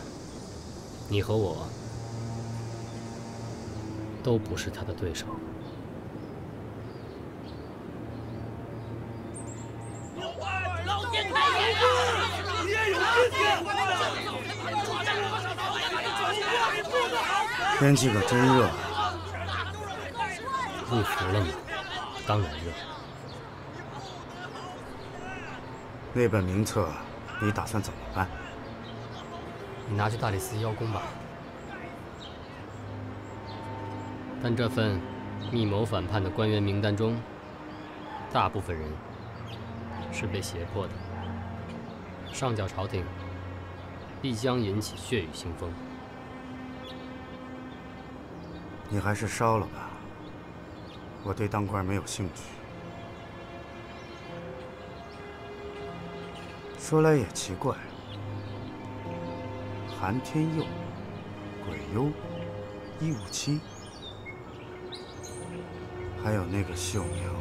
你和我都不是他的对手。老天气可真热。你服了吗？当然热。那本名册，你打算怎么拿去大理寺邀功吧但这份密谋反叛的官员名单中大部分人是被胁迫的。上缴朝廷必将引起血雨腥风。你还是烧了吧。我对当官没有兴趣。说来也奇怪韩天佑、鬼优、一五七，还有那个秀娘，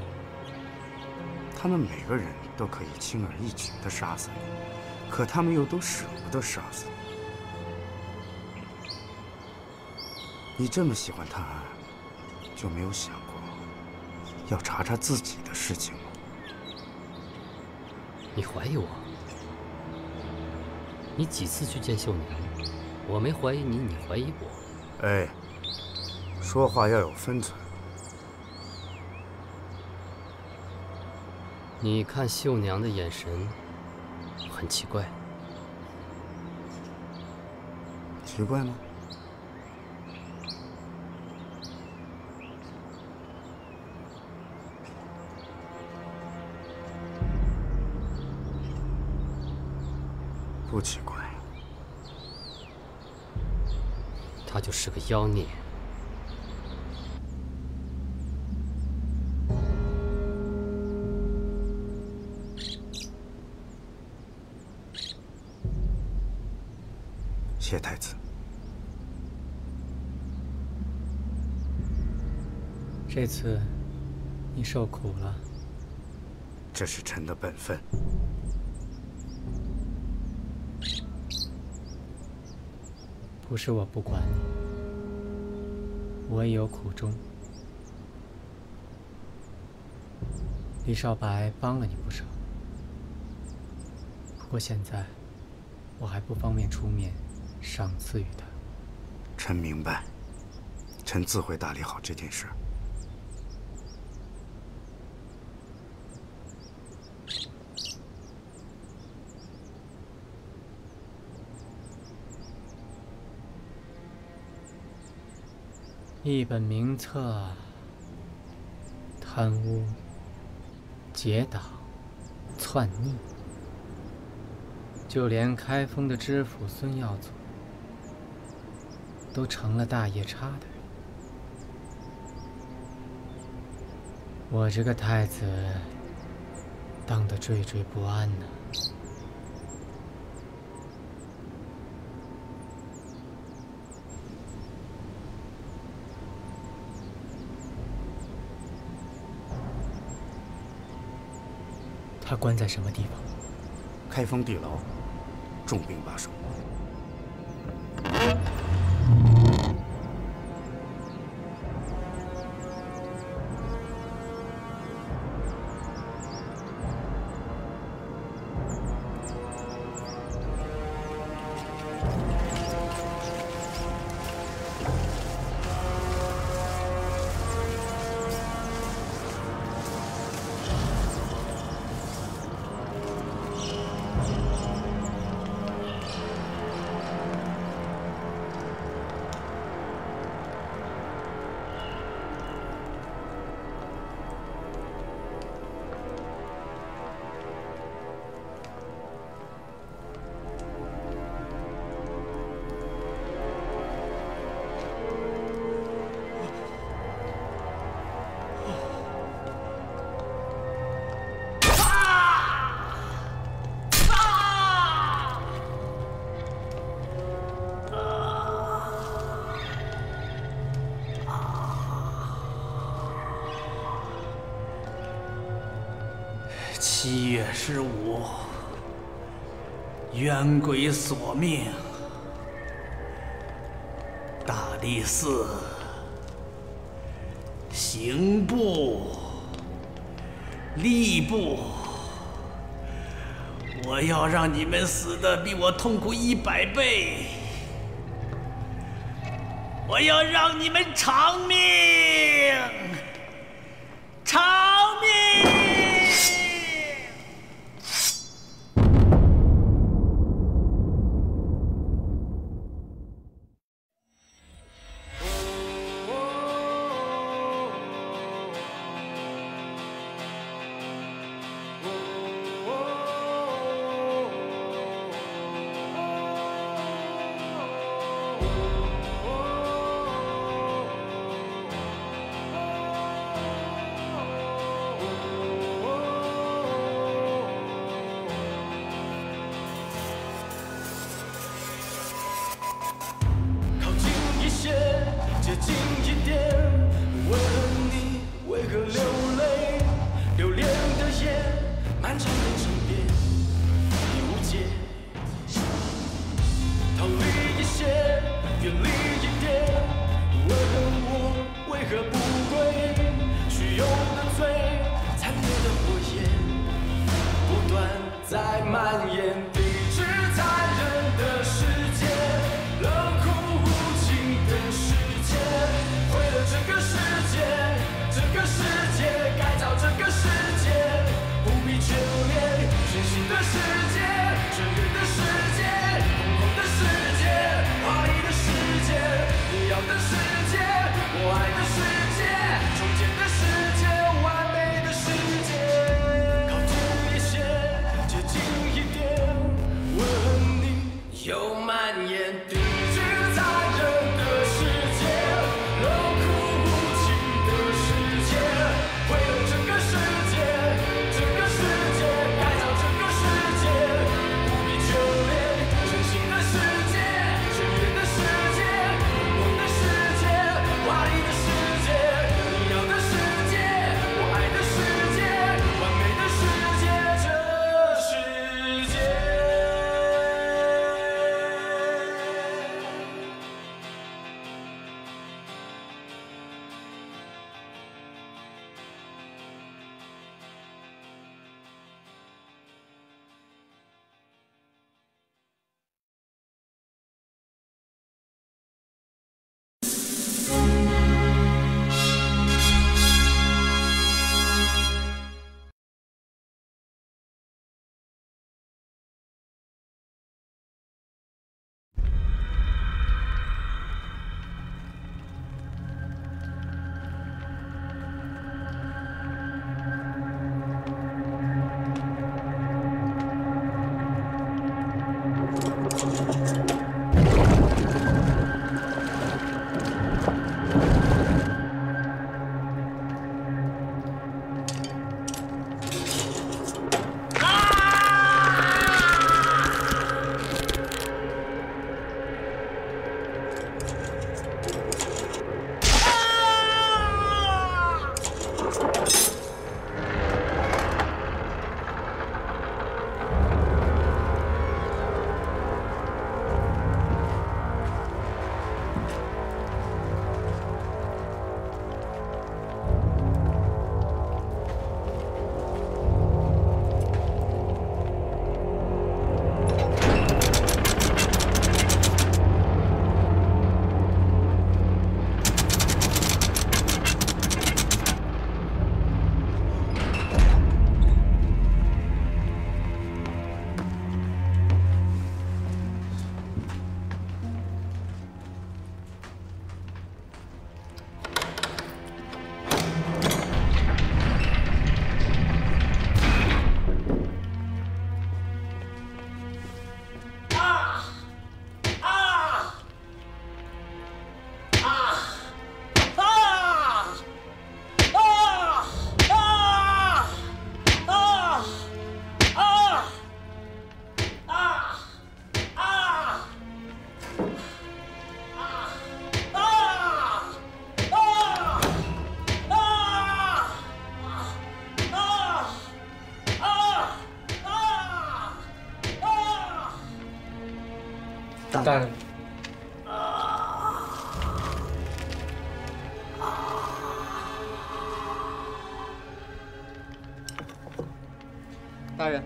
他们每个人都可以轻而易举地杀死你，可他们又都舍不得杀死你。你这么喜欢探案，就没有想过要查查自己的事情吗？你怀疑我？你几次去见秀娘？我没怀疑你，你怀疑我？哎，说话要有分寸。你看秀娘的眼神很奇怪。奇怪吗？不奇怪，他就是个妖孽。谢太子，这次你受苦了。这是臣的本分。不是我不管你，我也有苦衷。李少白帮了你不少，不过现在我还不方便出面赏赐于他。臣明白，臣自会打理好这件事。一本名册，贪污、结党、篡逆，就连开封的知府孙耀祖都成了大夜叉的人。我这个太子当得惴惴不安呢。他关在什么地方？开封地牢，重兵把守。我痛苦一百倍！我要让你们尝大人大人。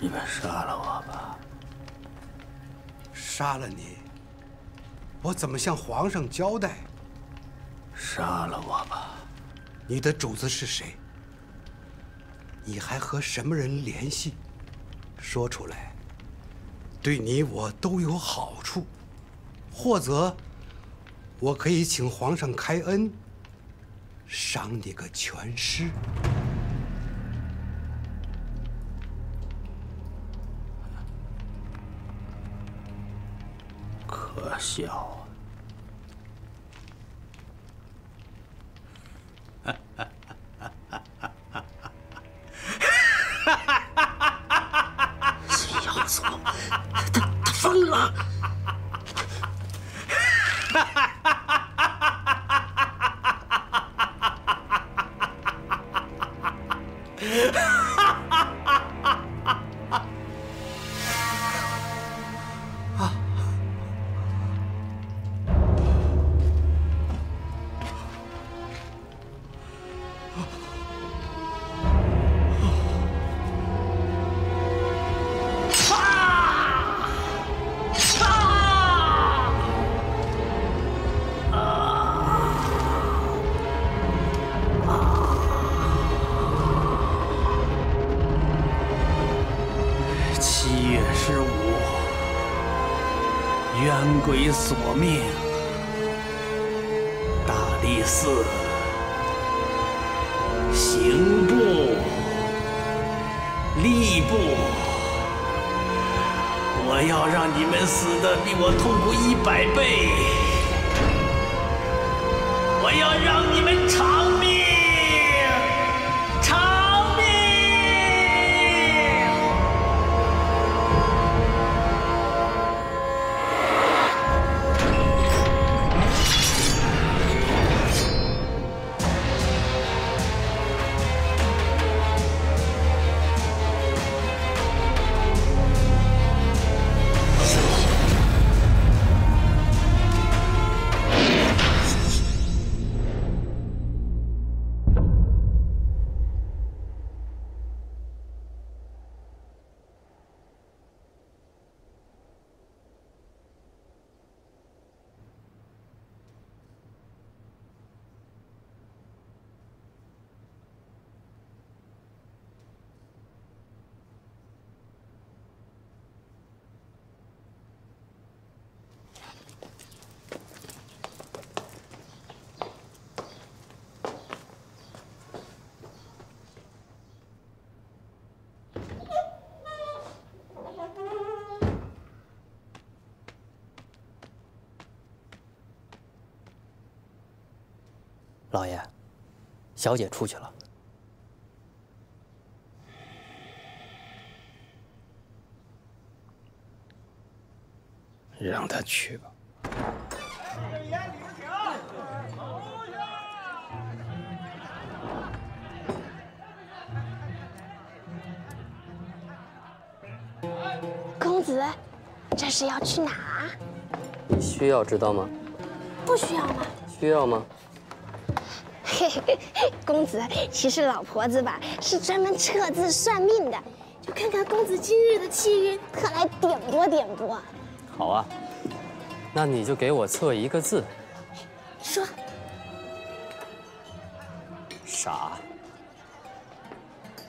你们杀了我吧。杀了你我怎么向皇上交代？你的主子是谁？你还和什么人联系？说出来。对你我都有好处。或者我可以请皇上开恩赏你个全尸。可笑。老爷，小姐出去了。让她去吧。公子，这是要去哪？你需要知道吗？不需要吗？需要吗？(laughs) 公子，其实老婆子吧是专门测字算命的，就看看公子今日的气运，特来点拨点拨。好啊，那你就给我测一个字。说，傻。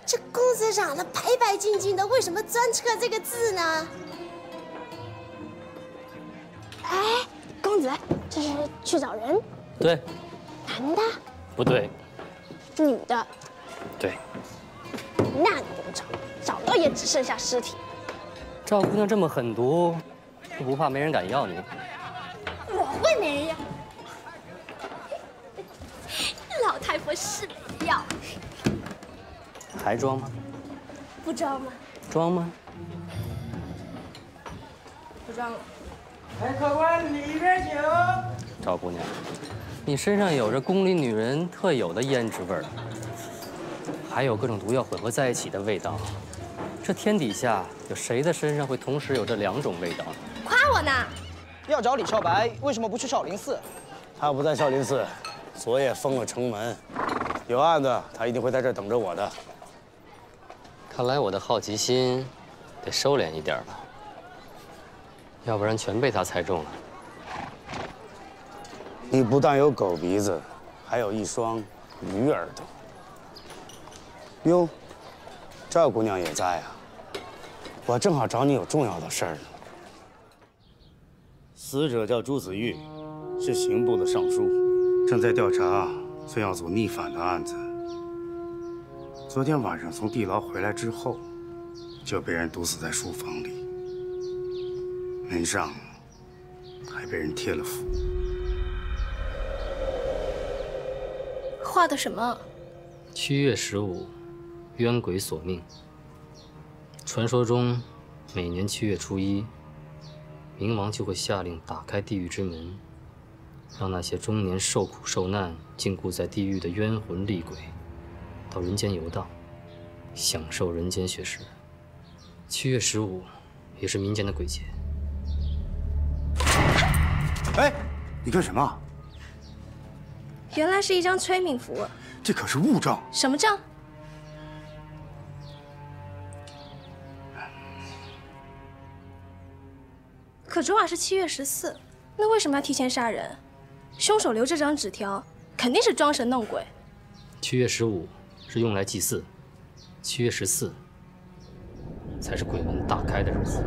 这公子长得白白净净的，为什么专测这个字呢？哎，公子，这是去找人，对，男的，不对，女的？对。那你不找，找到也只剩下尸体。赵姑娘这么狠毒，就不怕没人敢要你？我会没人要。老太婆是没要，还装吗？不装吗？装吗？不装了。哎，客官里边请。赵姑娘，你身上有着宫里女人特有的胭脂味儿，还有各种毒药混合在一起的味道。这天底下有谁的身上会同时有这两种味道？夸我呢？要找李少白，为什么不去少林寺？他不在少林寺，昨夜封了城门，有案子，他一定会在这儿等着我的。看来我的好奇心得收敛一点了，要不然全被他猜中了。你不但有狗鼻子，还有一双鱼耳朵。哟，赵姑娘也在啊！我正好找你有重要的事儿呢。死者叫朱子玉，是刑部的尚书，正在调查孙耀祖逆反的案子。昨天晚上从地牢回来之后，就被人毒死在书房里，门上还被人贴了符。画的什么？七月十五，冤鬼索命。传说中，每年七月初一，冥王就会下令打开地狱之门，让那些终年受苦受难、禁锢在地狱的冤魂厉鬼，到人间游荡，享受人间血食。七月十五，也是民间的鬼节。哎，你干什么？原来是一张催命符。这可是物证。什么证？可昨晚是七月十四，那为什么要提前杀人？凶手留这张纸条，肯定是装神弄鬼。七月十五是用来祭祀，七月十四才是鬼门大开的日子。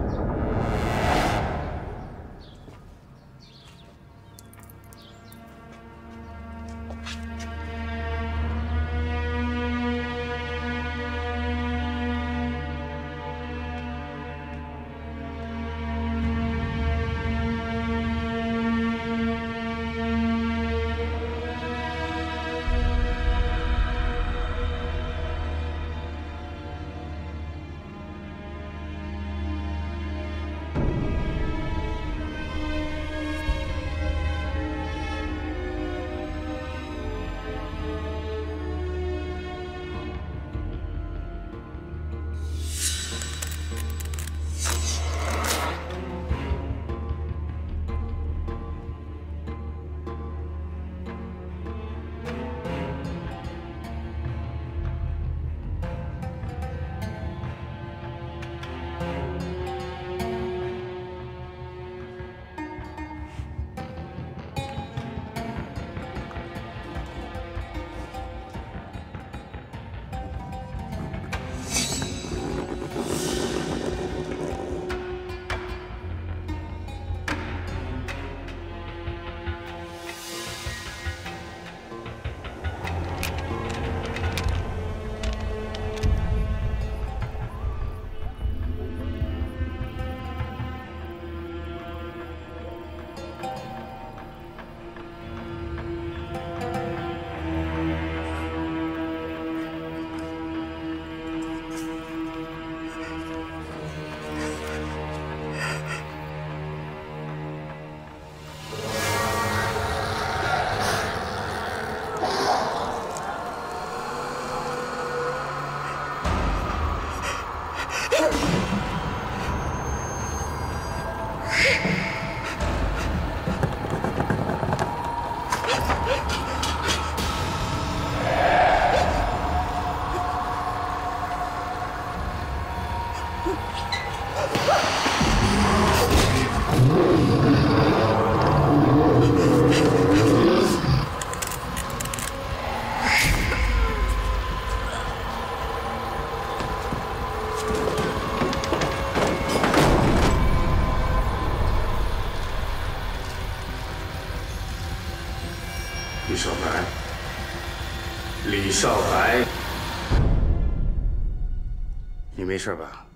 没事吧？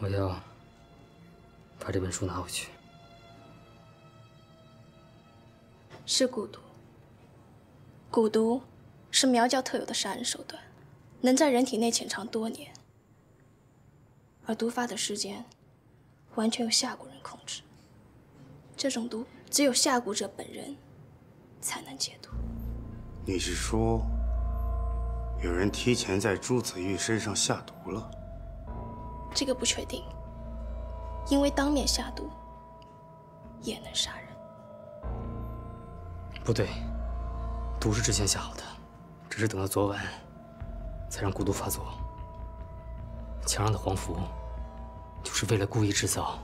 我要把这本书拿回去。是蛊毒。蛊毒是苗教特有的杀人手段，能在人体内潜藏多年，而毒发的时间完全由下蛊人控制。这种毒只有下蛊者本人才能解毒。你是说，有人提前在朱子玉身上下毒了？这个不确定，因为当面下毒也能杀人。不对，毒是之前下好的，只是等到昨晚才让蛊毒发作。墙上的黄符，就是为了故意制造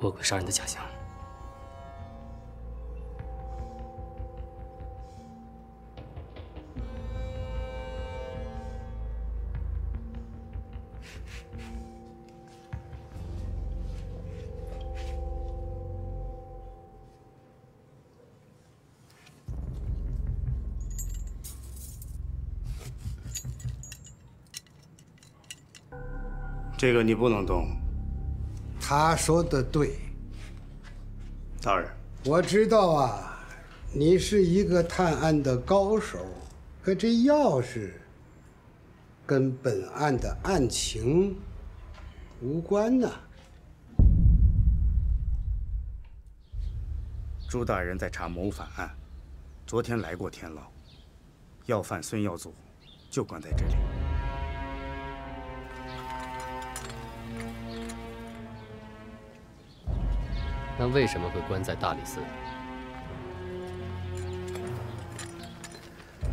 恶鬼杀人的假象。这个你不能动。他说的对，大人，我知道啊，你是一个探案的高手，可这钥匙跟本案的案情无关呐。朱大人在查谋反案，昨天来过天牢，要犯孙耀祖就关在这里。那为什么会关在大理寺？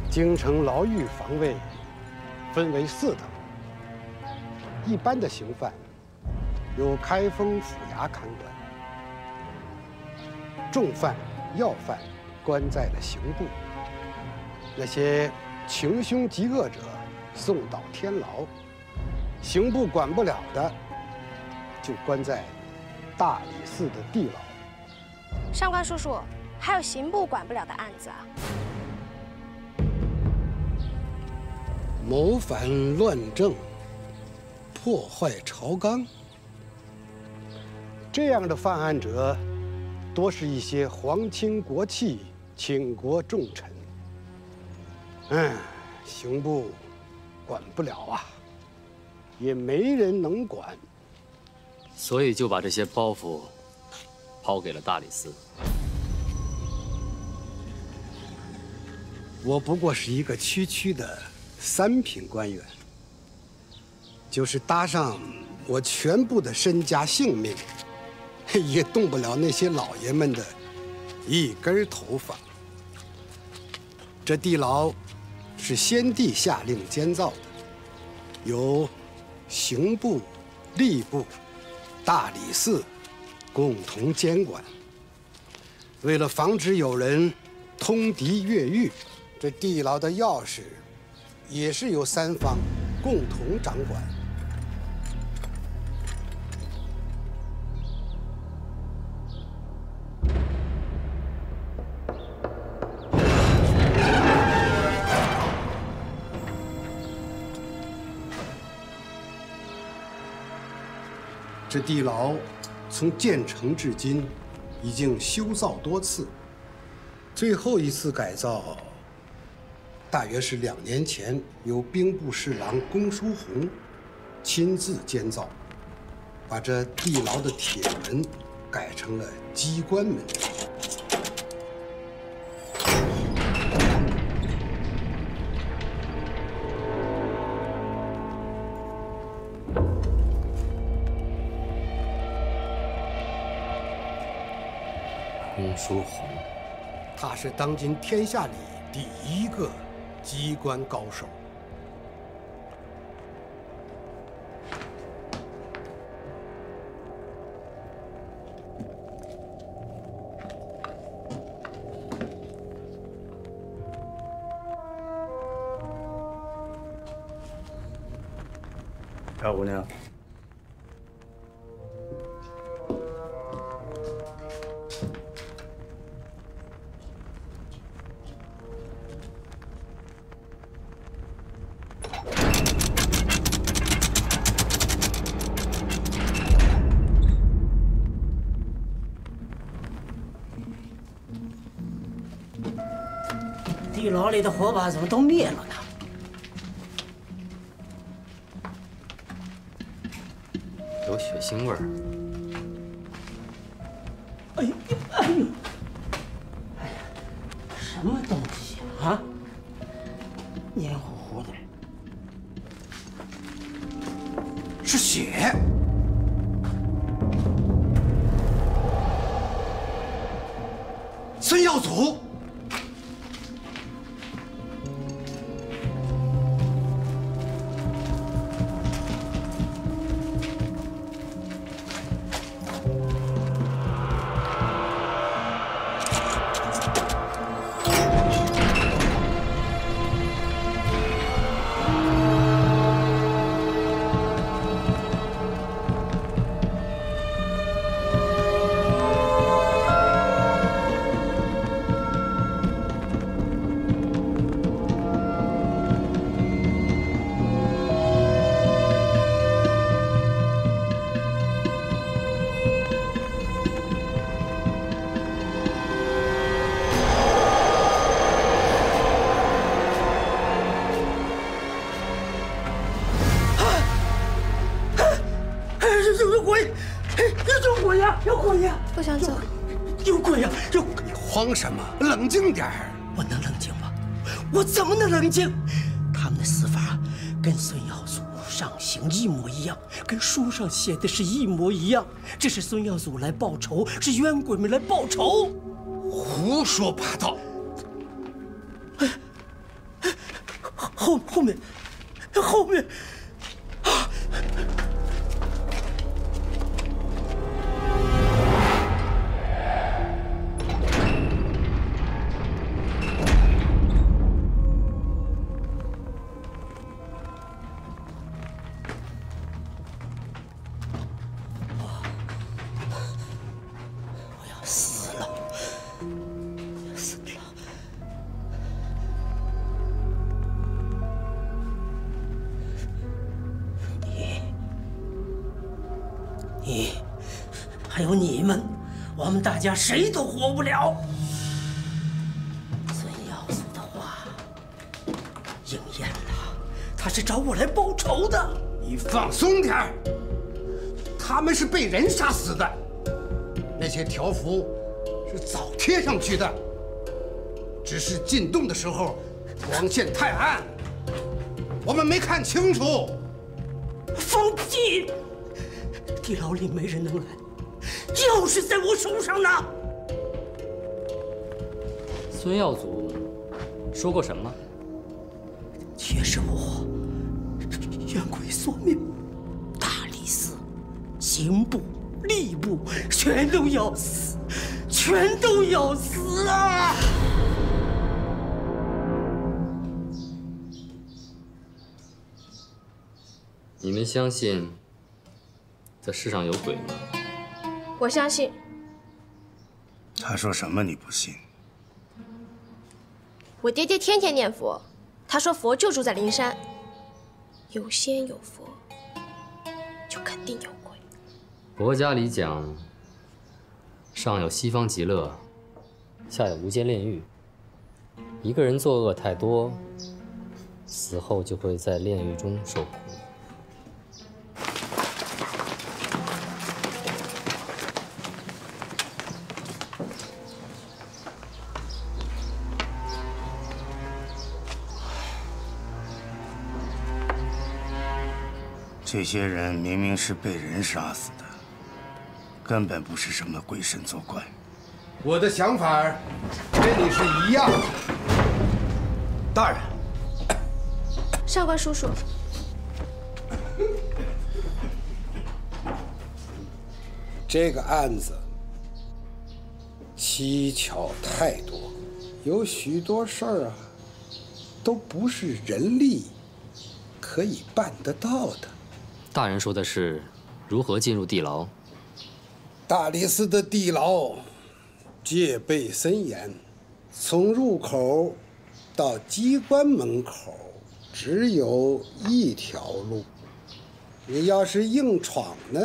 京城牢狱防卫分为四等，一般的刑犯由开封府衙看管，重犯、要犯关在了刑部，那些穷凶极恶者送到天牢，刑部管不了的就关在大理寺的地牢。上官叔叔，还有刑部管不了的案子啊？谋反乱政、破坏朝纲，这样的犯案者，多是一些皇亲国戚、倾国重臣。嗯，刑部管不了啊，也没人能管。所以就把这些包袱抛给了大理寺。我不过是一个区区的三品官员，就是搭上我全部的身家性命，也动不了那些老爷们的一根头发。这地牢是先帝下令监造的，由刑部、吏部、大理寺共同监管。为了防止有人通敌越狱，这地牢的钥匙也是由三方共同掌管。这地牢从建成至今，已经修造多次。最后一次改造，大约是两年前，由兵部侍郎龚书鸿亲自监造，把这地牢的铁门改成了机关门。书鸿，他是当今天下里第一个机关高手。赵姑娘，怎么都灭了上写的是一模一样。这是孙耀祖来报仇，是冤鬼们来报仇。胡说八道！家谁都活不了。孙耀祖的话应验了，他是找我来报仇的。你放松点儿。他们是被人杀死的，那些条幅是早贴上去的，只是进洞的时候光线太暗，我们没看清楚。放屁！地牢里没人能来，钥匙在我手上呢。孙耀祖说过什么？却是我冤鬼索命，大理寺、刑部、吏部全都要死，全都要死啊！你们相信这世上有鬼吗？我相信。他说什么你不信？我爹爹天天念佛，他说佛就住在灵山，有仙有佛，就肯定有鬼。佛家里讲，上有西方极乐，下有无间炼狱。一个人作恶太多，死后就会在炼狱中受苦。这些人明明是被人杀死的，根本不是什么鬼神作怪。我的想法跟你是一样的，大人。上官叔叔，这个案子蹊跷太多，有许多事儿啊，都不是人力可以办得到的。大人说的是如何进入地牢？大理寺的地牢戒备森严，从入口到机关门口只有一条路。你要是硬闯呢，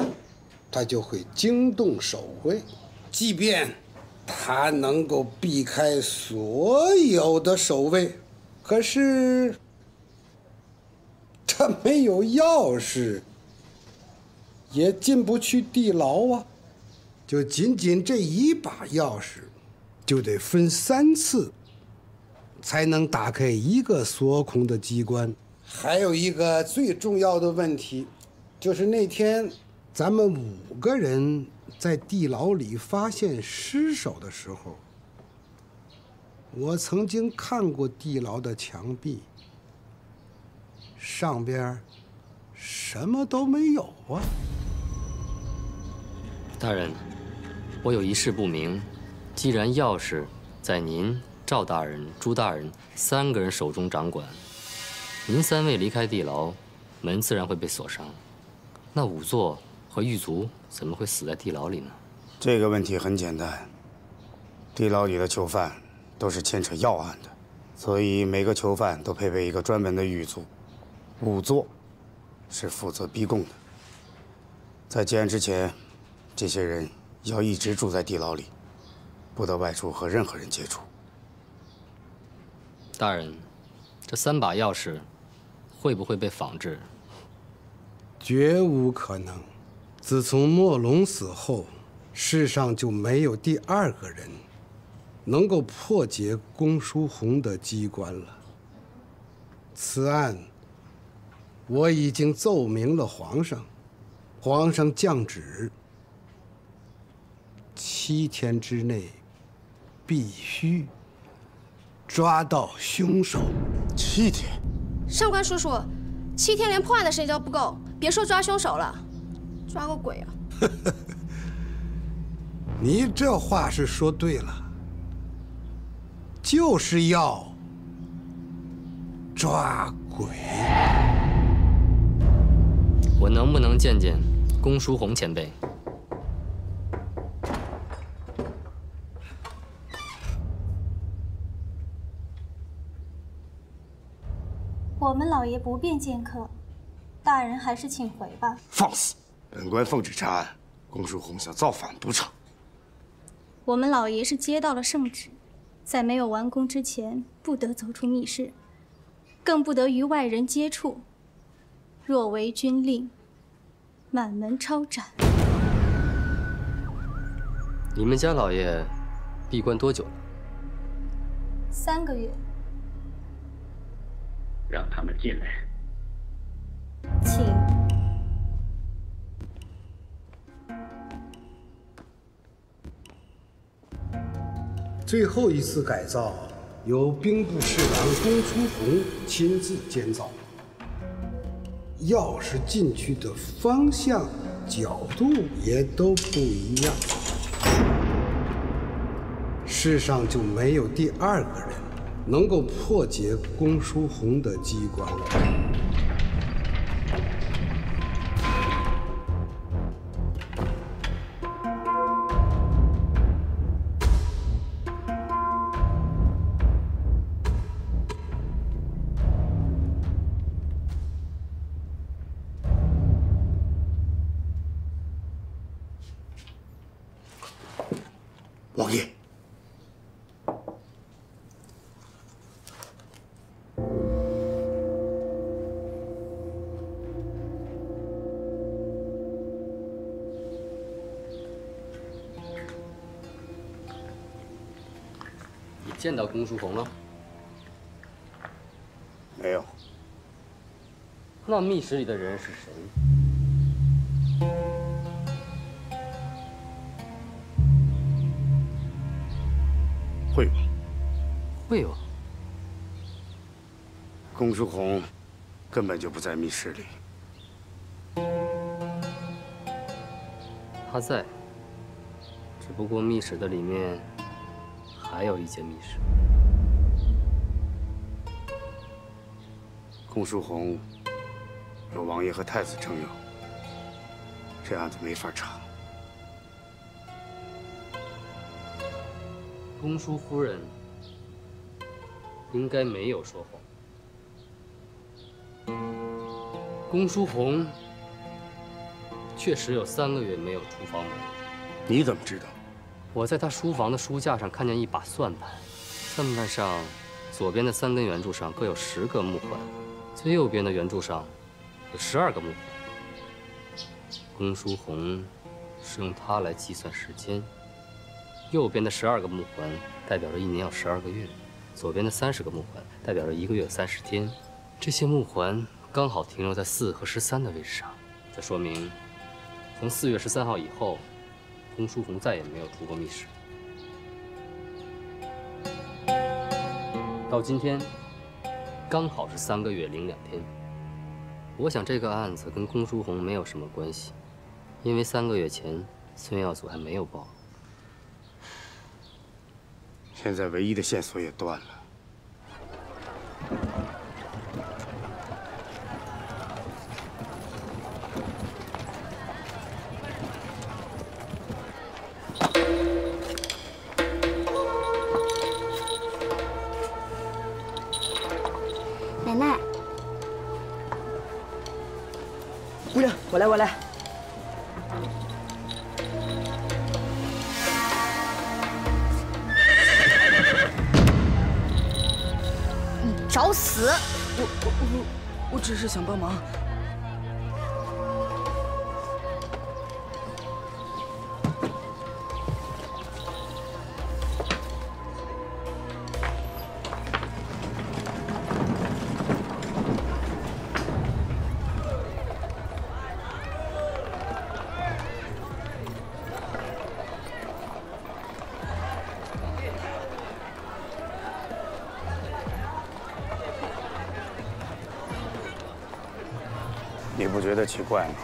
他就会惊动守卫，即便他能够避开所有的守卫，可是他没有钥匙，也进不去地牢啊。就仅仅这一把钥匙，就得分三次，才能打开一个锁孔的机关。还有一个最重要的问题，就是那天咱们五个人在地牢里发现尸首的时候，我曾经看过地牢的墙壁，上边什么都没有啊。大人，我有一事不明。既然钥匙在您、赵大人、朱大人三个人手中掌管，您三位离开地牢，门自然会被锁上。那仵作和狱卒怎么会死在地牢里呢？这个问题很简单，地牢里的囚犯都是牵扯要案的，所以每个囚犯都配备一个专门的狱卒，仵作是负责逼供的。在结案之前，这些人要一直住在地牢里，不得外出和任何人接触。大人，这三把钥匙会不会被仿制？绝无可能。自从莫龙死后，世上就没有第二个人能够破解公叔弘的机关了。此案我已经奏明了皇上，皇上降旨，七天之内必须抓到凶手。七天？上官叔叔，七天连破案的时间都不够，别说抓凶手了，抓个鬼啊！(laughs) 你这话是说对了，就是要抓鬼。我能不能见见公叔红前辈？我们老爷不便见客，大人还是请回吧。放肆！本官奉旨查案，公叔弘想造反不成？我们老爷是接到了圣旨，在没有完工之前，不得走出密室，更不得与外人接触。若违军令，满门抄斩。你们家老爷闭关多久了？三个月，让他们进来。请。最后一次改造由兵部侍郎公叔弘亲自监造，钥匙进去的方向、角度也都不一样，世上就没有第二个人能够破解公叔弘的机关。见到公叔弘了？没有。那密室里的人是谁？会吧？会吧？公叔弘根本就不在密室里。他在，只不过密室的里面还有一间密室。公叔弘有王爷和太子撑腰，这案子没法查。公叔夫人应该没有说谎。公叔弘确实有三个月没有出房门。你怎么知道？我在他书房的书架上看见一把算盘，算盘上左边的三根圆柱上各有十个木环，最右边的圆柱上有十二个木环。公叔红是用它来计算时间。右边的十二个木环代表着一年有十二个月，左边的三十个木环代表着一个月有三十天。这些木环刚好停留在四和十三的位置上，这说明从四月十三号以后。公叔红再也没有出过密室。到今天，刚好是三个月零两天。我想这个案子跟公叔红没有什么关系，因为三个月前孙耀祖还没有报。现在唯一的线索也断了。得奇怪吗？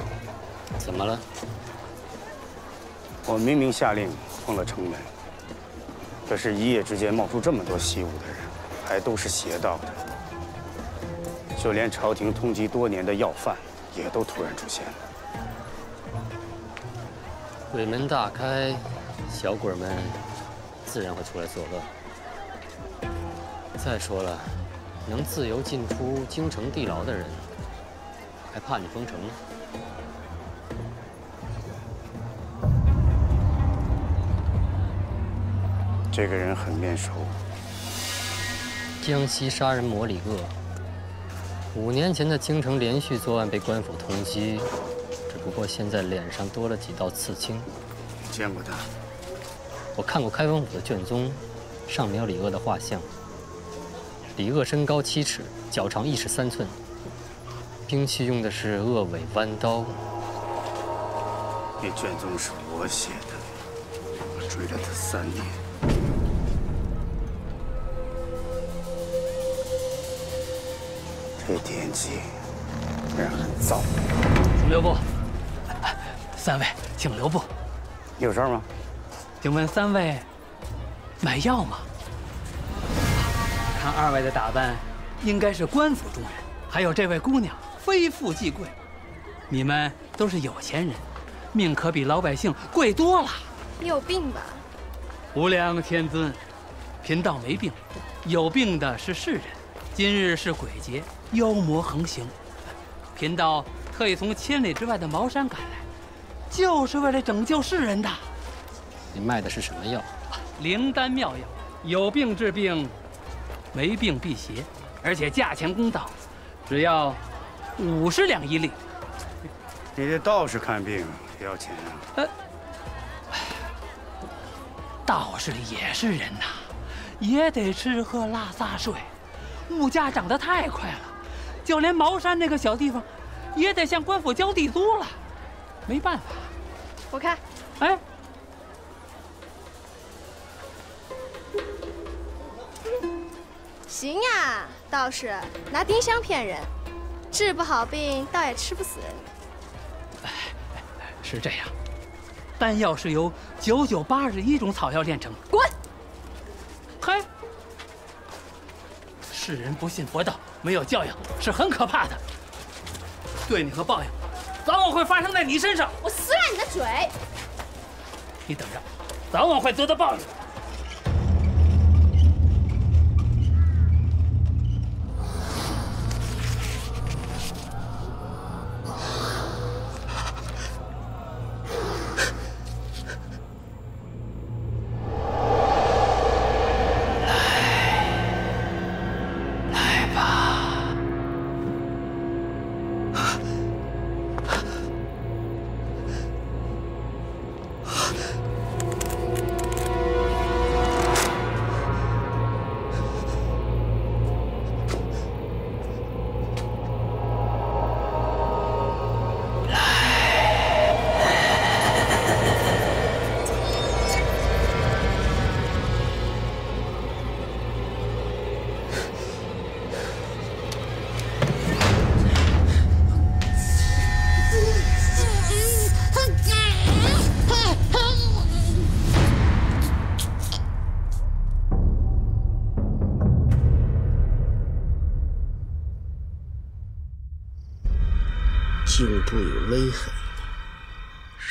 怎么了？我明明下令封了城门，可是，一夜之间冒出这么多习武的人，还都是邪道的。就连朝廷通缉多年的要犯，也都突然出现了。鬼门大开，小鬼们自然会出来作乱。再说了，能自由进出京城地牢的人。还怕你封城吗？这个人很面熟。江西杀人魔李鄂，五年前的京城连续作案被官府通缉，只不过现在脸上多了几道刺青。见过他？我看过开封府的卷宗，上面有李鄂的画像。李鄂身高七尺，脚长一尺三寸。兵器用的是鄂尾弯刀。那卷宗是我写的，我追了他三年。这天机人很燥。请留步。三位，请留步。有事吗？请问三位买药吗？看二位的打扮，应该是官府中人。还有这位姑娘。非富即贵，你们都是有钱人，命可比老百姓贵多了。你有病吧？无量天尊，贫道没病，有病的是世人。今日是鬼节，妖魔横行，贫道特意从千里之外的茅山赶来，就是为了拯救世人的。你卖的是什么药？灵丹妙药，有病治病，没病辟邪，而且价钱公道，只要。五十两一粒。你这道士看病也要钱啊？呃，道士也是人呐，也得吃喝拉撒睡。物价涨得太快了，就连茅山那个小地方，也得向官府交地租了。没办法，我看，哎，行呀，道士拿丁香骗人。治不好病，倒也吃不死人。哎，是这样，丹药是由九九八十一种草药炼成。滚！嘿，世人不信佛道，没有教养，是很可怕的。对你和报应，早晚会发生在你身上。我撕烂你的嘴！你等着，早晚会得到报应。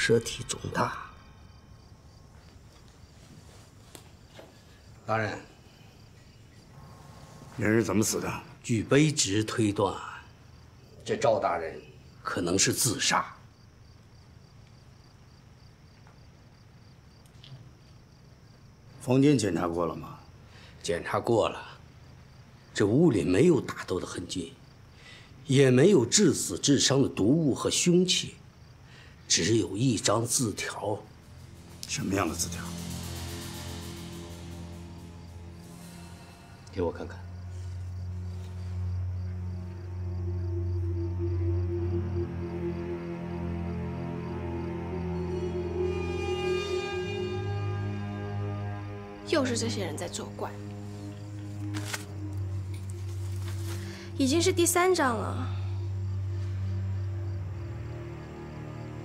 舌体肿大。大人，人是怎么死的？据卑职推断，这赵大人可能是自杀。房间检查过了吗？检查过了，这屋里没有打斗的痕迹，也没有致死致伤的毒物和凶器，只有一张字条。什么样的字条？给我看看。又是这些人在作怪，已经是第三张了。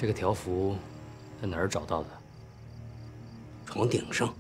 这个条幅在哪儿找到的？床顶上。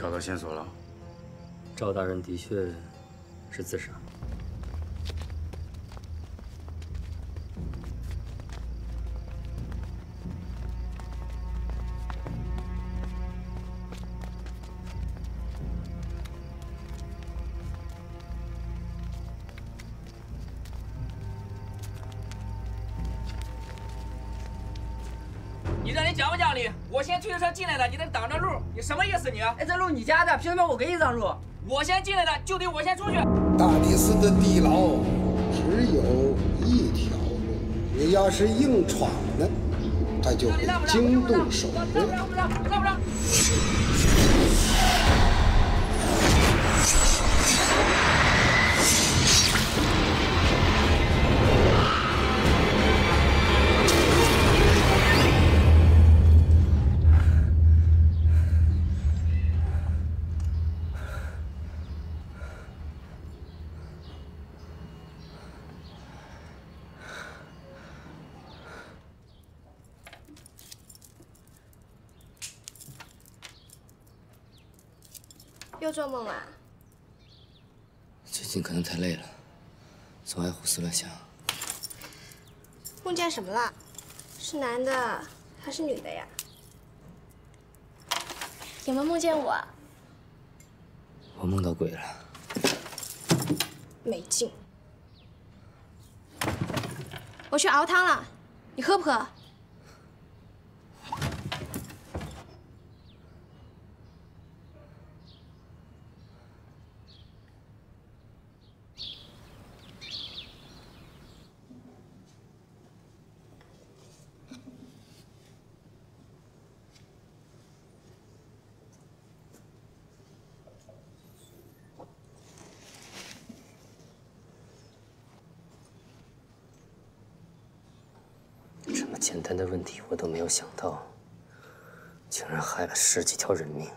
找到线索了？赵大人的确是自杀。哎，这路你家的，凭什么我给你让路？我先进来的，就得我先出去。大理寺的地牢只有一条路，你要是硬闯呢，他就会惊动守卫。梦见什么了？是男的还是女的呀？有没有梦见我？我梦到鬼了。没劲。我去熬汤了，你喝不喝？么简单的问题我都没有想到，竟然害了十几条人命。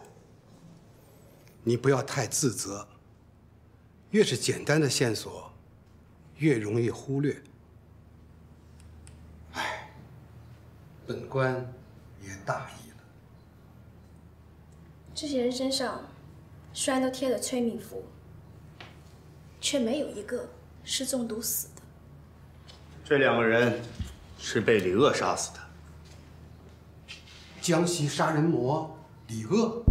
你不要太自责，越是简单的线索，越容易忽略。哎，本官也大意了。这些人身上虽然都贴了催命符，却没有一个是中毒死的。这两个人是被李鄂杀死的。江西杀人魔李鄂，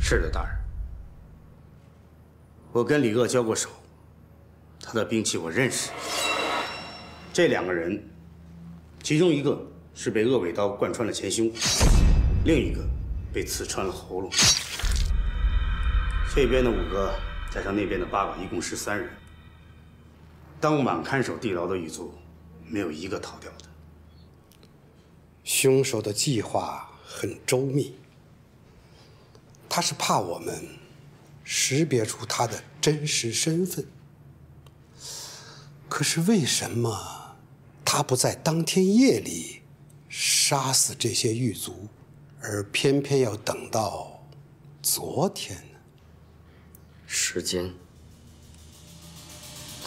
是的，大人。我跟李鄂交过手，他的兵器我认识。这两个人，其中一个是被恶尾刀贯穿了前胸，另一个被刺穿了喉咙。这边的五个加上那边的八个，一共十三人。当晚看守地牢的狱卒，没有一个逃掉的。凶手的计划很周密，他是怕我们识别出他的真实身份。可是为什么他不在当天夜里杀死这些狱卒，而偏偏要等到昨天呢？时间，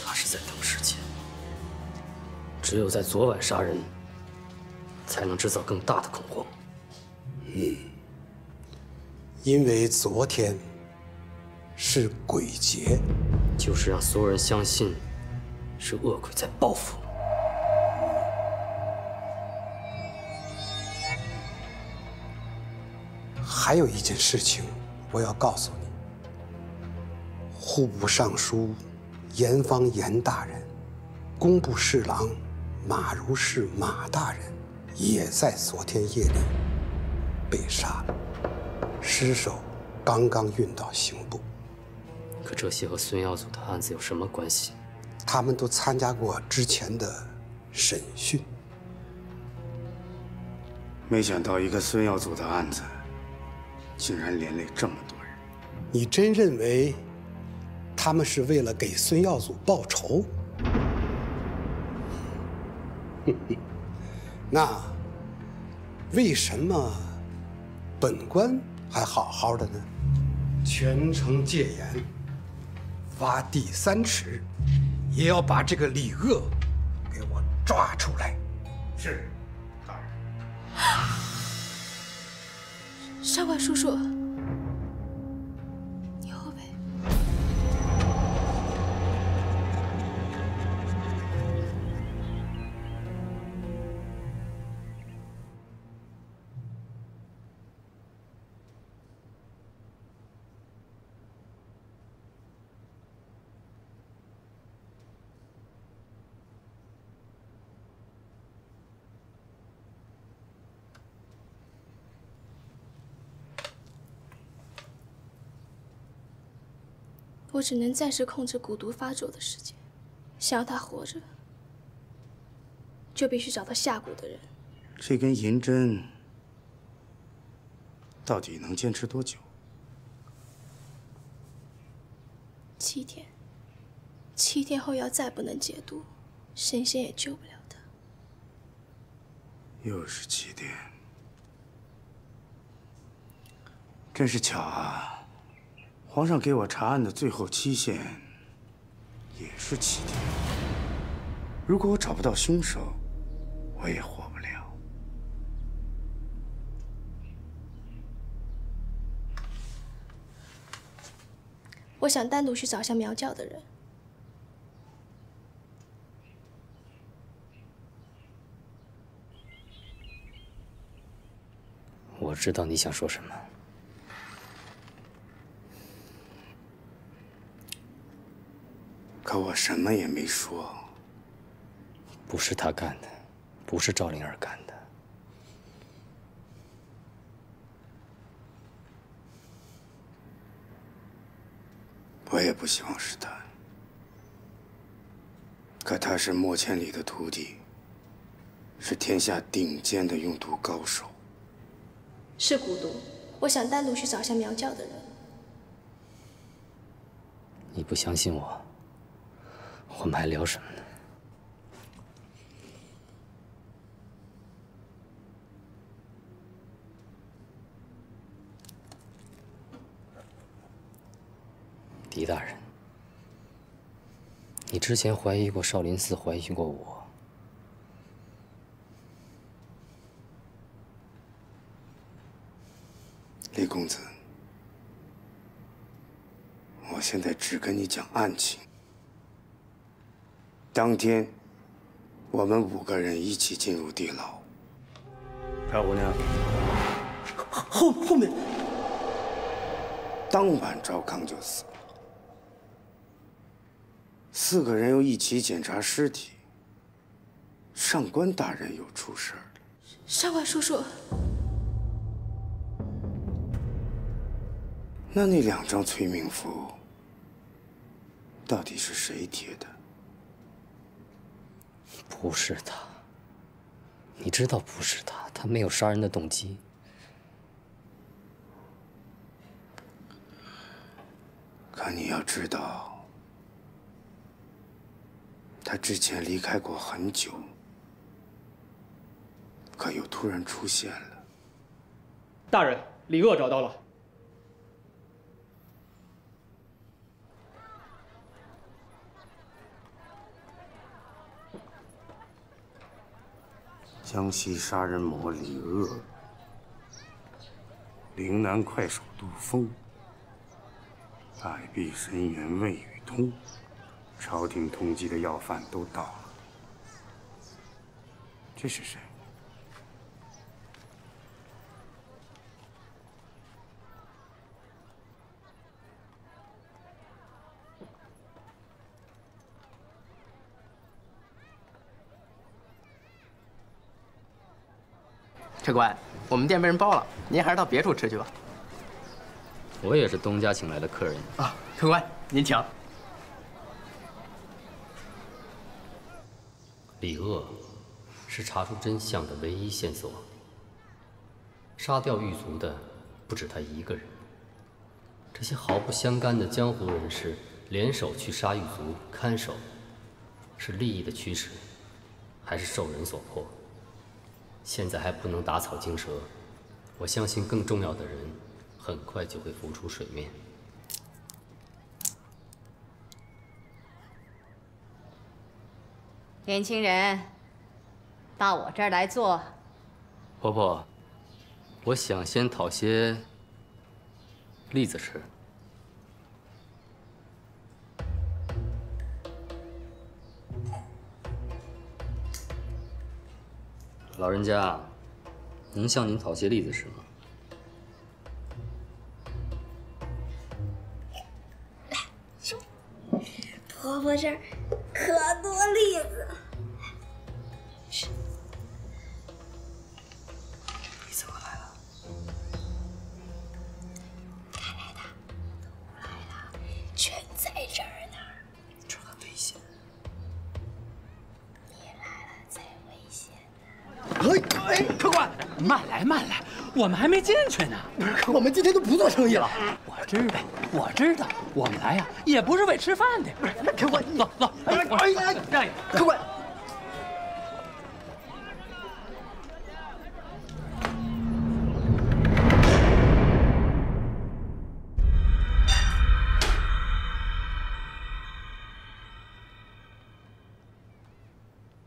他是在等时间。只有在昨晚杀人，才能制造更大的恐慌。嗯，因为昨天是鬼节，就是让所有人相信是恶鬼在报复。还有一件事情，我要告诉你：户部尚书严方严大人、工部侍郎马如是马大人，也在昨天夜里被杀了，尸首刚刚运到刑部。可这些和孙耀祖的案子有什么关系？他们都参加过之前的审讯。没想到一个孙耀祖的案子，竟然连累这么多人。你真认为他们是为了给孙耀祖报仇？(laughs) 那为什么本官还好好的呢？全城戒严，挖地三尺，也要把这个李鄂给我抓出来。是，大人。上官叔叔，我只能暂时控制蛊毒发作的时间，想要他活着，就必须找到下蛊的人。这根银针到底能坚持多久？七天，七天后要再不能解毒，神仙也救不了他。又是七天，真是巧啊！皇上给我查案的最后期限也是七天。如果我找不到凶手，我也活不了。我想单独去找下苗教的人。我知道你想说什么。可我什么也没说。不是他干的，不是赵灵儿干的。我也不希望是他。可他是莫千里的徒弟，是天下顶尖的用毒高手。是蛊毒，我想单独去找下苗教的人。你不相信我，我们还聊什么呢？狄大人，你之前怀疑过少林寺，怀疑过我。李公子，我现在只跟你讲案情。当天，我们五个人一起进入地牢。赵姑娘，后后面，当晚赵康就死了。四个人又一起检查尸体，上官大人又出事儿了。少官叔叔，那那两张催命符到底是谁贴的？不是他，你知道不是他，他没有杀人的动机。可你要知道，他之前离开过很久，可又突然出现了。大人，李鄂找到了。江西杀人魔李鄂，岭南快手杜峰，百臂神元魏雨通，朝廷通缉的要犯都到了。这是谁？客官，我们店被人包了，您还是到别处吃去吧。我也是东家请来的客人。啊，客官，您请。李鄂是查出真相的唯一线索。杀掉狱卒的不止他一个人，这些毫不相干的江湖人士联手去杀狱卒、看守，是利益的驱使，还是受人所迫？现在还不能打草惊蛇，我相信更重要的人很快就会浮出水面。年轻人，到我这儿来坐。婆婆，我想先讨些栗子吃。老人家，能向您讨些栗子吃吗？婆婆这儿可多栗子。慢来慢来，我们还没进去呢。不是我们今天都不做生意了。我知道，我知道，我们来呀也不是为吃饭的。客官，走走，哎哎哎，客官。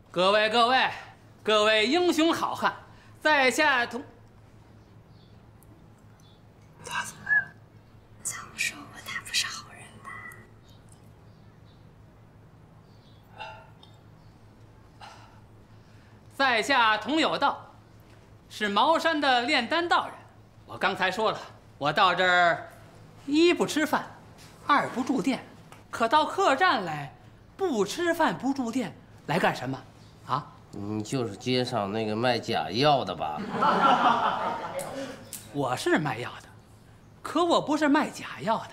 各位各位各位英雄好汉，在下同他怎么了？早说过他不是好人吧？在下童有道，是茅山的炼丹道人。我刚才说了，我到这儿一不吃饭，二不住店，可到客栈来，不吃饭不住店，来干什么？啊？你就是街上那个卖假药的吧？(laughs) 我是卖药的，可我不是卖假药的，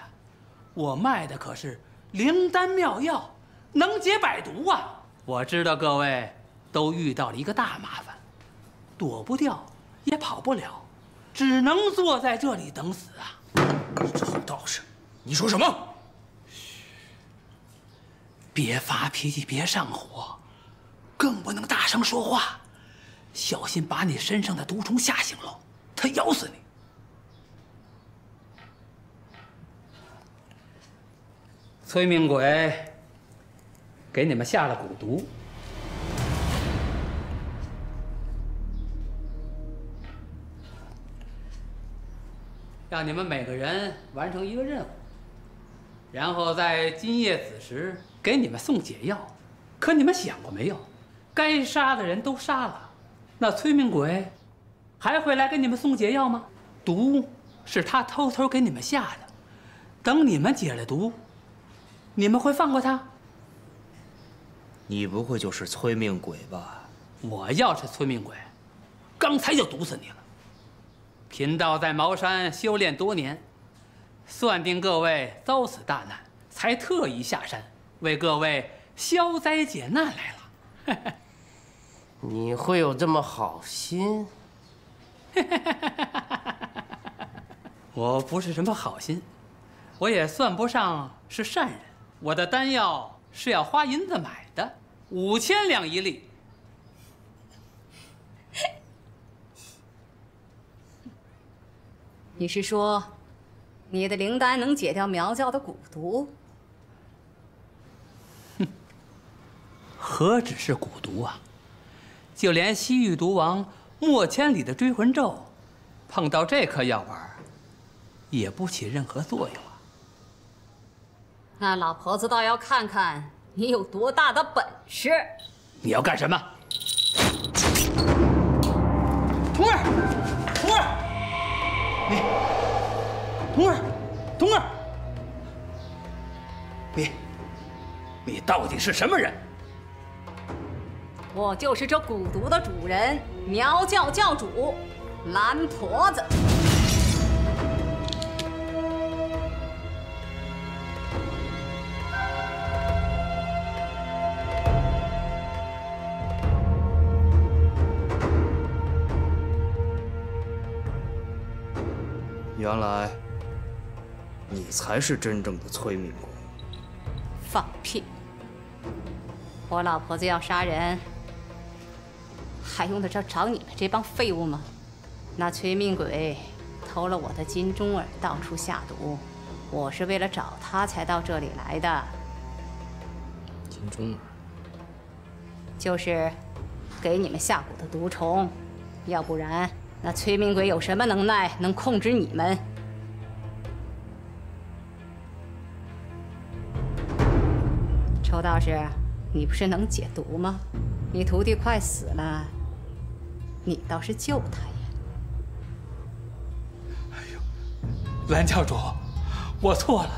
我卖的可是灵丹妙药，能解百毒啊！我知道各位都遇到了一个大麻烦，躲不掉，也跑不了，只能坐在这里等死啊！臭道士，你说什么？嘘别发脾气，别上火，更不能大声说话，小心把你身上的毒虫吓醒了，它咬死你。催命鬼给你们下了蛊毒，让你们每个人完成一个任务，然后在今夜子时给你们送解药。可你们想过没有，该杀的人都杀了，那催命鬼还会来给你们送解药吗？毒是他偷偷给你们下的，等你们解了毒，你们会放过他？你不会就是催命鬼吧？我要是催命鬼，刚才就毒死你了。贫道在茅山修炼多年，算定各位遭此大难，才特意下山为各位消灾解难来了。你会有这么好心？(laughs) 我不是什么好心，我也算不上是善人。我的丹药是要花银子买的，五千两一粒。(laughs) 你是说，你的灵丹能解掉苗教的蛊毒？哼何止是蛊毒啊！就连西域毒王莫千里的追魂咒，碰到这颗药丸，也不起任何作用啊！那老婆子倒要看看你有多大的本事！你要干什么？童儿，童儿，你，童儿，童儿，你，你到底是什么人？我就是这蛊毒的主人，苗教教主蓝婆子。原来你才是真正的催命鬼。放屁！我老婆子要杀人，还用得着找你们这帮废物吗？那催命鬼偷了我的金钟儿，到处下毒，我是为了找他才到这里来的。金钟儿就是给你们下蛊的毒虫，要不然那催命鬼有什么能耐能控制你们？臭道士，你不是能解毒吗？你徒弟快死了，你倒是救他呀！哎呦蓝教主，我错了，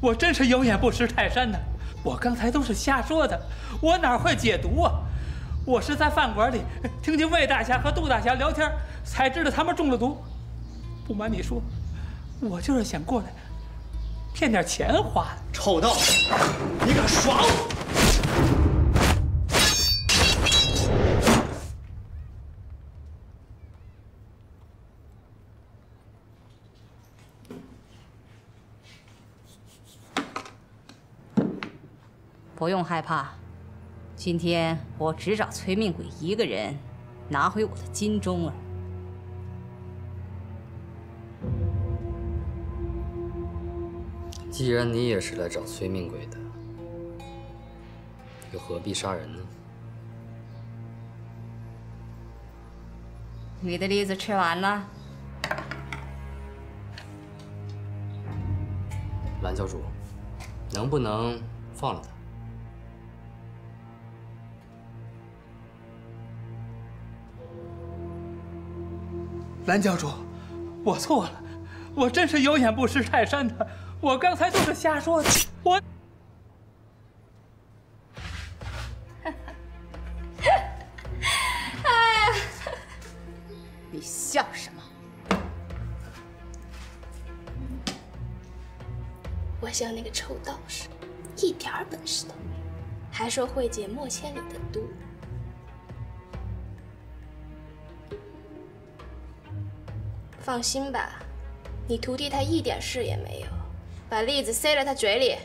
我真是有眼不识泰山呐！我刚才都是瞎说的，我哪会解毒啊？我是在饭馆里听见魏大侠和杜大侠聊天，才知道他们中了毒。不瞒你说，我就是想过来骗点钱花。臭道士，你敢耍我！不用害怕，今天我只找催命鬼一个人，拿回我的金钟儿。既然你也是来找催命鬼的，又何必杀人呢？你的栗子吃完了，蓝教主，能不能放了他？蓝教主，我错了，我真是有眼不识泰山的，我刚才都是瞎说的，我。(laughs) 哎呀，你笑什么？我笑那个臭道士，一点本事都没有，还说会解莫千里的毒。放心吧，你徒弟他一点事也没有，把栗子塞了他嘴里。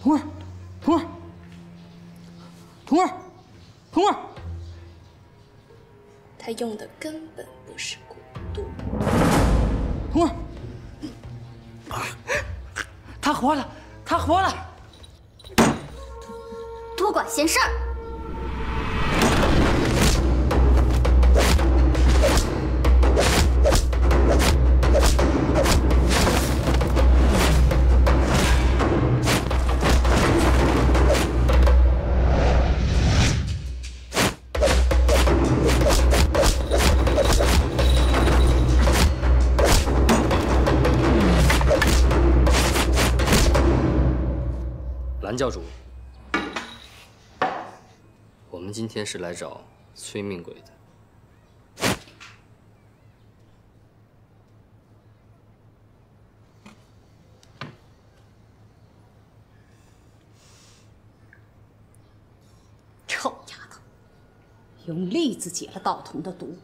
童儿，童儿，童儿，童儿，他用的根本不是蛊毒。童儿，他活了，他活了。多管闲事儿！今天是来找催命鬼的。臭丫头，用栗子解了道童的毒。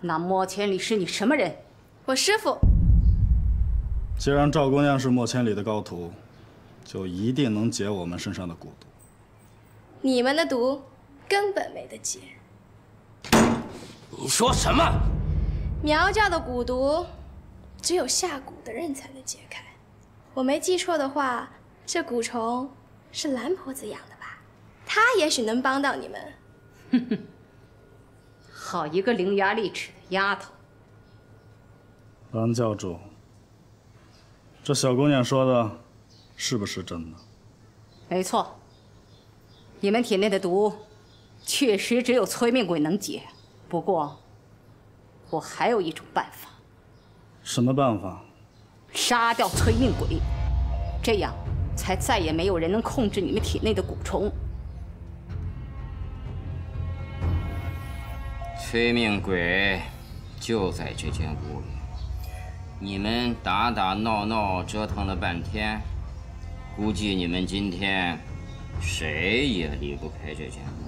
那莫千里是你什么人？我师傅。既然赵姑娘是莫千里的高徒，就一定能解我们身上的蛊毒。你们的毒根本没得解。你说什么？苗教的蛊毒，只有下蛊的人才能解开。我没记错的话，这蛊虫是蓝婆子养的吧？她也许能帮到你们。哼 (laughs) 哼好一个伶牙俐齿的丫头！蓝教主，这小姑娘说的，是不是真的？没错，你们体内的毒，确实只有催命鬼能解。不过，我还有一种办法。什么办法？杀掉催命鬼，这样才再也没有人能控制你们体内的蛊虫。催命鬼就在这间屋里，你们打打闹闹折腾了半天，估计你们今天谁也离不开这间屋。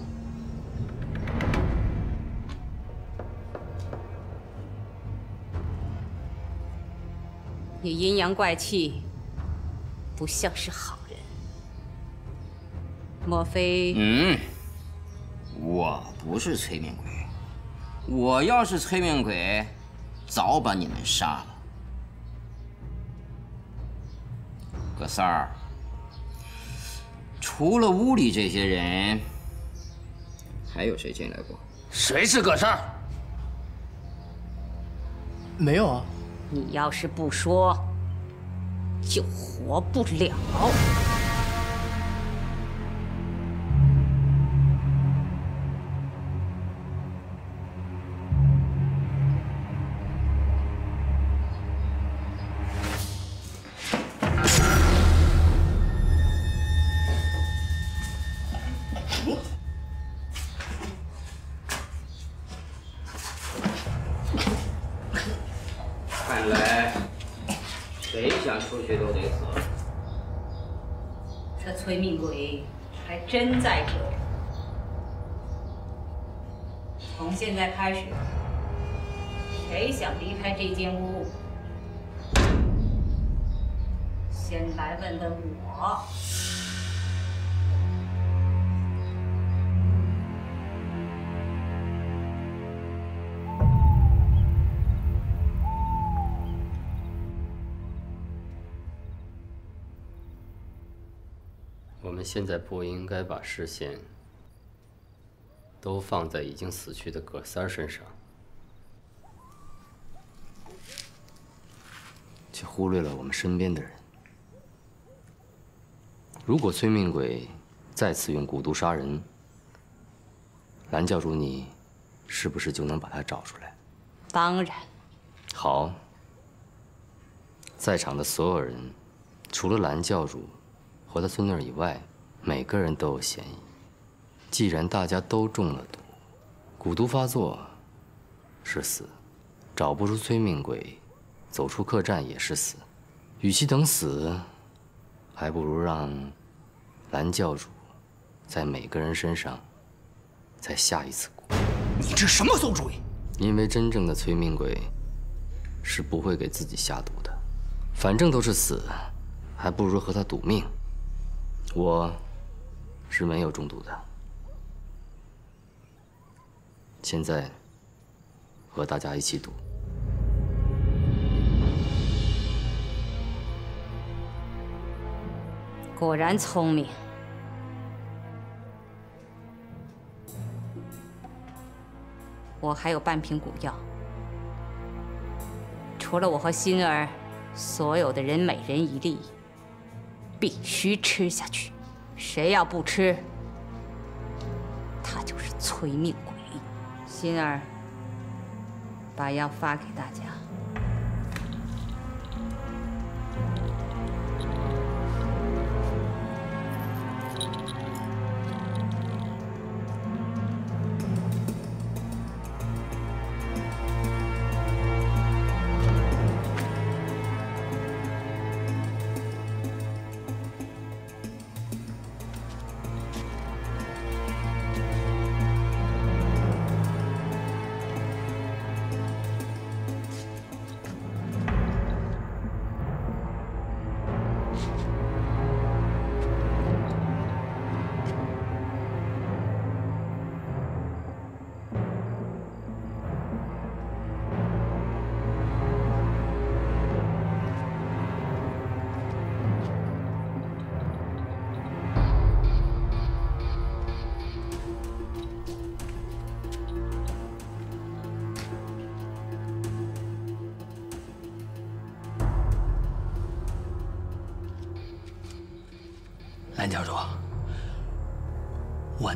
你阴阳怪气，不像是好人。莫非？嗯，我不是催命鬼。我要是催命鬼，早把你们杀了。葛三儿，除了屋里这些人，还有谁进来过？谁是葛三儿？没有啊。你要是不说，就活不了。现在不应该把视线都放在已经死去的葛三儿身上，却忽略了我们身边的人。如果催命鬼再次用蛊毒杀人，蓝教主，你是不是就能把他找出来？当然，好，在场的所有人，除了蓝教主和他孙女以外，每个人都有嫌疑。既然大家都中了毒，蛊毒发作是死，找不出催命鬼，走出客栈也是死。与其等死，还不如让蓝教主在每个人身上再下一次蛊。你这什么馊主意？因为真正的催命鬼是不会给自己下毒的，反正都是死，还不如和他赌命。我是没有中毒的，现在和大家一起赌。果然聪明。我还有半瓶古药，除了我和心儿，所有的人每人一粒，必须吃下去。谁要不吃，他就是催命鬼。心儿，把药发给大家。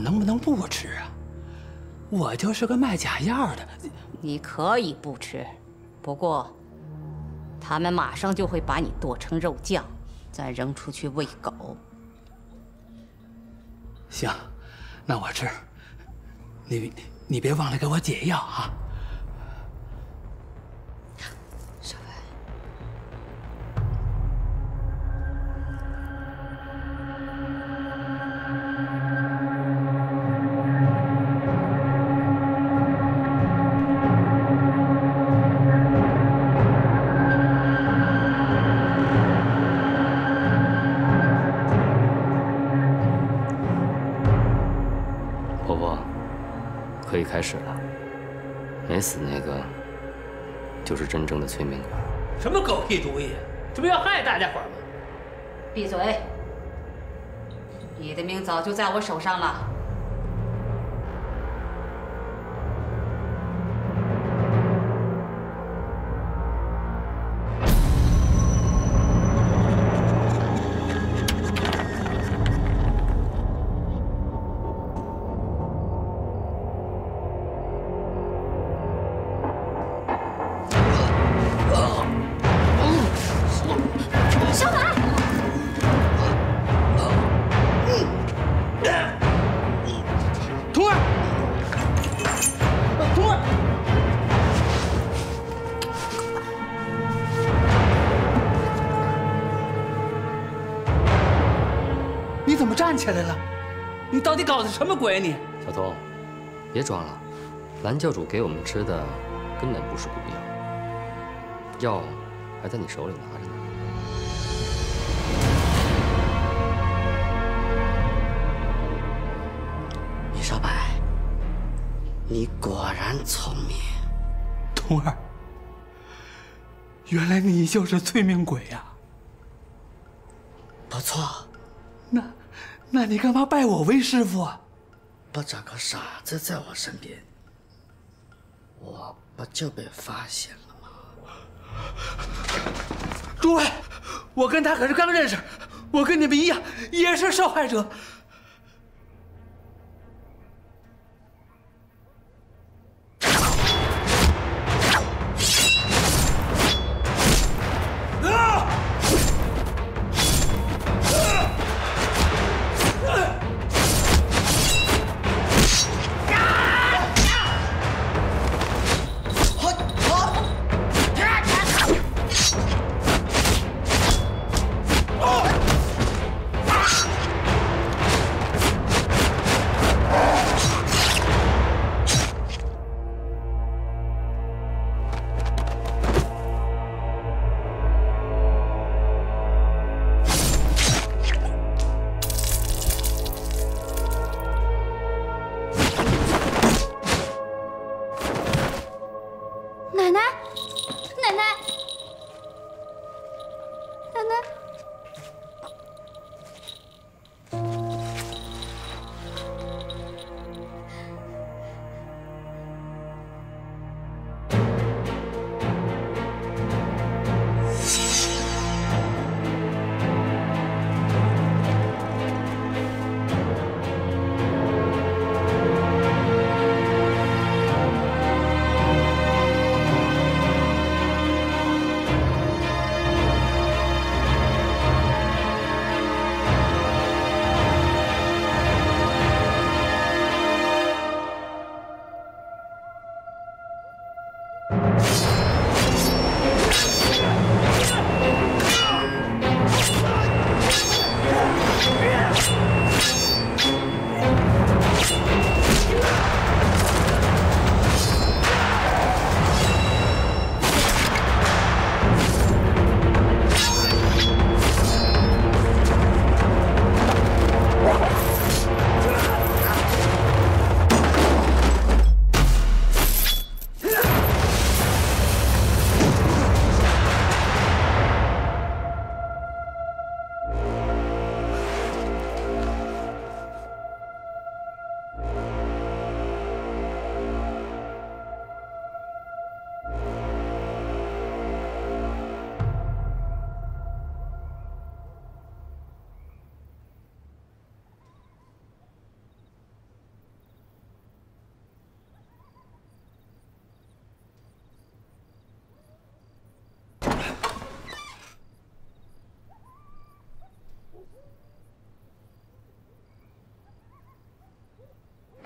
能不能不吃啊？我就是个卖假药的。你可以不吃，不过他们马上就会把你剁成肉酱，再扔出去喂狗。行，那我吃。你你别忘了给我解药啊！屁主意？这不要害大家伙吗？闭嘴！你的命早就在我手上了。起来了？你到底搞的什么鬼？你小童，别装了，蓝教主给我们吃的根本不是毒药，药还在你手里拿着呢。李少白，你果然聪明。童儿，原来你就是催命鬼呀、不你干嘛拜我为师傅啊？不找个傻子在我身边，我不就被发现了吗？诸位，我跟他可是刚认识，我跟你们一样，也是受害者。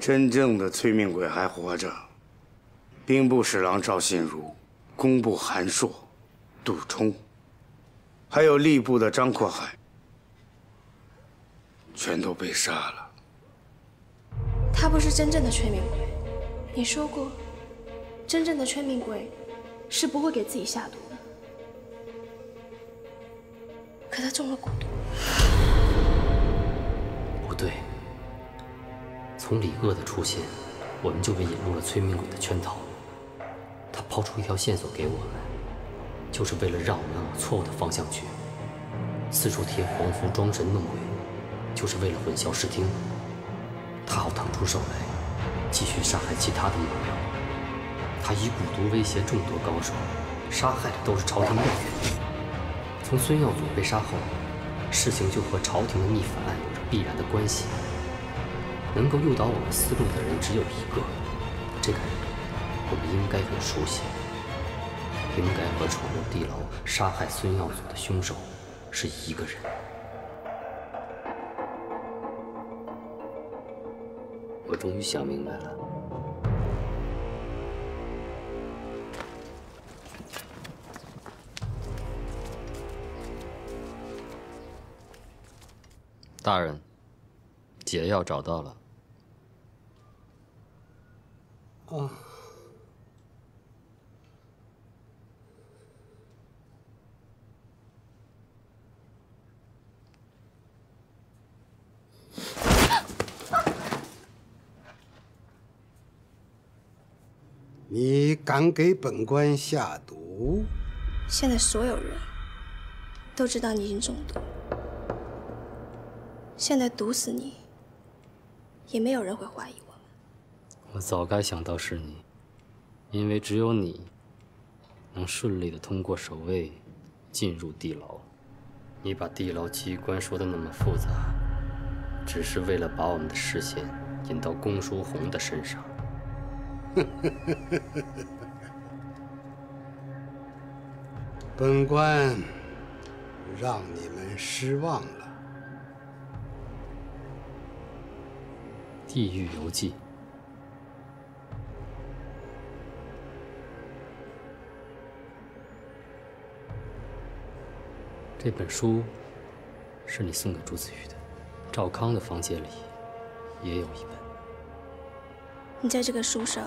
真正的催命鬼还活着，兵部侍郎赵信如、工部韩硕、杜冲，还有吏部的张阔海，全都被杀了。他不是真正的催命鬼，你说过，真正的催命鬼是不会给自己下毒的。可他中了蛊毒。不对，从李鄂的出现，我们就被引入了催命鬼的圈套。他抛出一条线索给我们，就是为了让我们往错误的方向去。四处贴黄符装神弄鬼，就是为了混淆视听。他好腾出手来，继续杀害其他的目标。他以蛊毒威胁众多高手，杀害的都是朝廷要员。从孙耀祖被杀后，事情就和朝廷的逆反案有着必然的关系。能够诱导我们思路的人只有一个，这个人我们应该很熟悉。应该和闯入地牢杀害孙耀祖的凶手是一个人。我终于想明白了。大人，解药找到了。啊，你敢给本官下毒？现在所有人都知道你已经中毒，现在毒死你，也没有人会怀疑我。早该想到是你，因为只有你能顺利的通过守卫进入地牢。你把地牢机关说的那么复杂，只是为了把我们的视线引到公叔红的身上。(laughs) 本官让你们失望了。《地狱游记》这本书是你送给朱子玉的，赵康的房间里也有一本。你在这个书上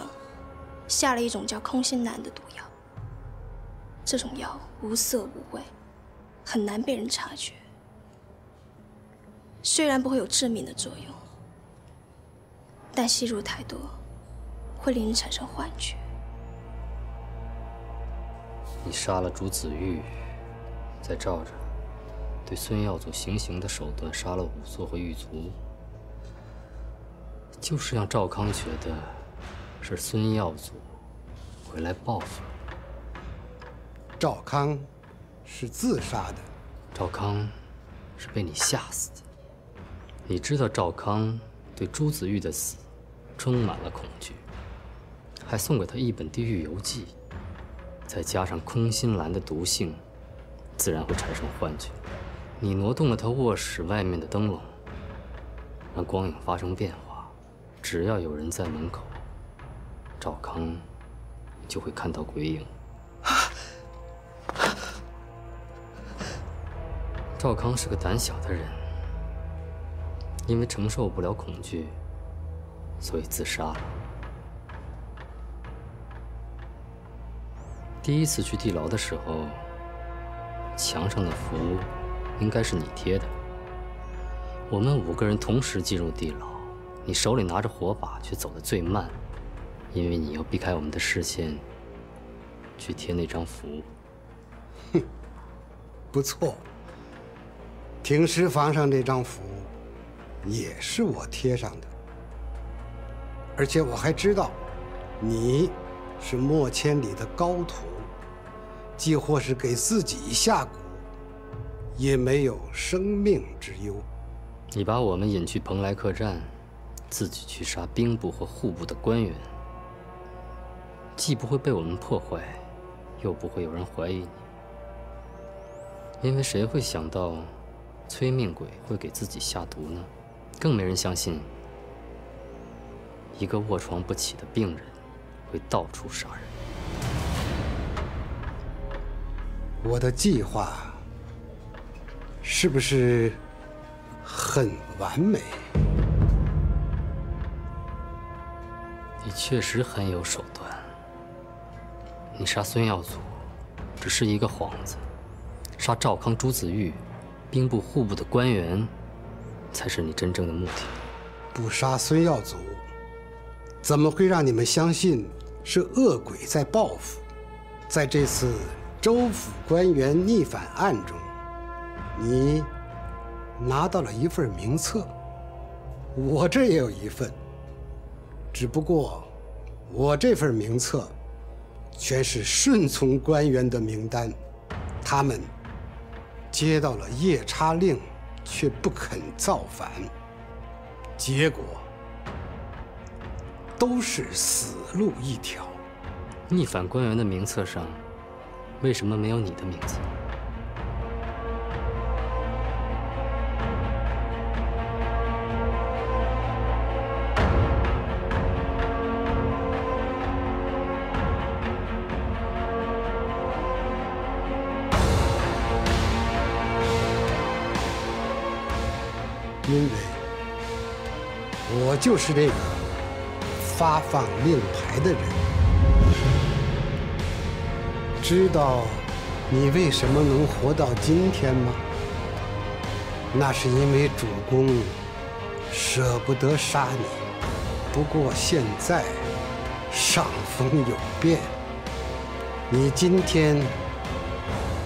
下了一种叫空心楠的毒药，这种药无色无味，很难被人察觉。虽然不会有致命的作用，但吸入太多会令人产生幻觉。你杀了朱子玉，再照着对孙耀祖行刑的手段杀了仵作和狱卒，就是让赵康觉得是孙耀祖回来报复。赵康是自杀的，赵康是被你吓死的。你知道赵康对朱子玉的死充满了恐惧，还送给他一本《地狱游记》，再加上空心兰的毒性，自然会产生幻觉。你挪动了他卧室外面的灯笼，让光影发生变化。只要有人在门口，赵康就会看到鬼影。赵康是个胆小的人，因为承受不了恐惧，所以自杀了。第一次去地牢的时候，墙上的符应该是你贴的。我们五个人同时进入地牢，你手里拿着火把，却走得最慢，因为你要避开我们的视线，去贴那张符。哼不错。停尸房上这张符，也是我贴上的，而且我还知道，你是莫千里的高徒，既或是给自己下蛊，也没有生命之忧。你把我们引去蓬莱客栈，自己去杀兵部和户部的官员，既不会被我们破坏，又不会有人怀疑你，因为谁会想到？催命鬼会给自己下毒呢，更没人相信一个卧床不起的病人会到处杀人。我的计划是不是很完美？你确实很有手段。你杀孙耀祖只是一个幌子，杀赵康、朱子玉、兵部、户部的官员，才是你真正的目的。不杀孙耀祖，怎么会让你们相信是恶鬼在报复？在这次州府官员逆反案中，你拿到了一份名册，我这也有一份。只不过，我这份名册全是顺从官员的名单，他们接到了夜叉令，却不肯造反，结果都是死路一条。逆反官员的名册上，为什么没有你的名字？就是这个发放令牌的人。知道你为什么能活到今天吗？那是因为主公舍不得杀你。不过现在上风有变，你今天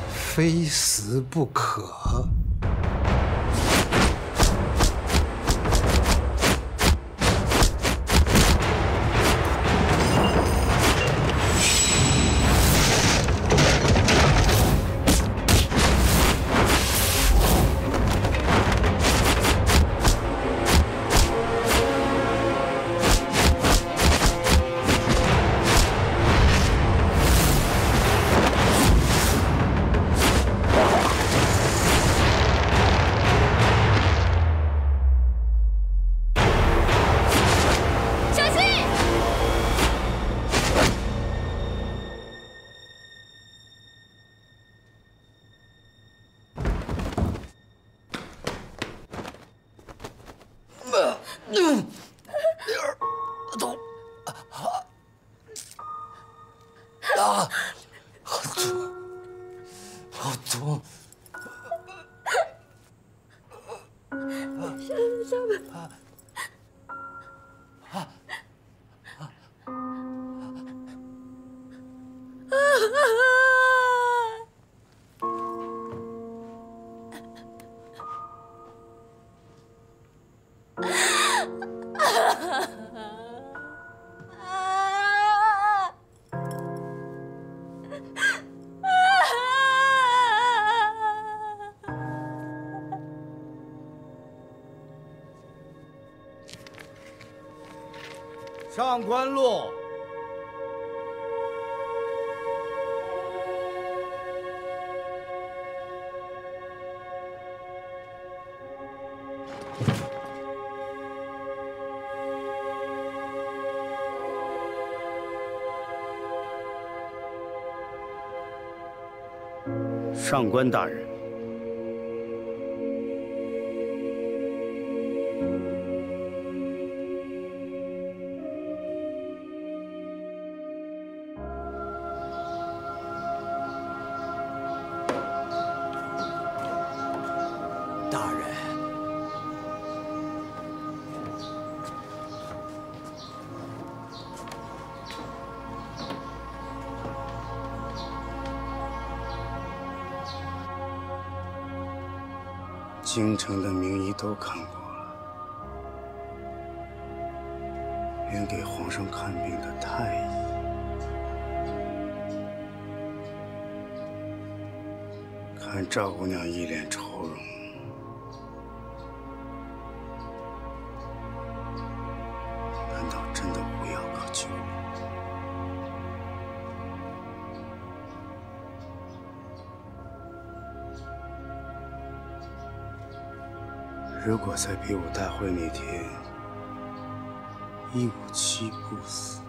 非死不可。官路。上官大人，如果在比武大会那天，一五七不死，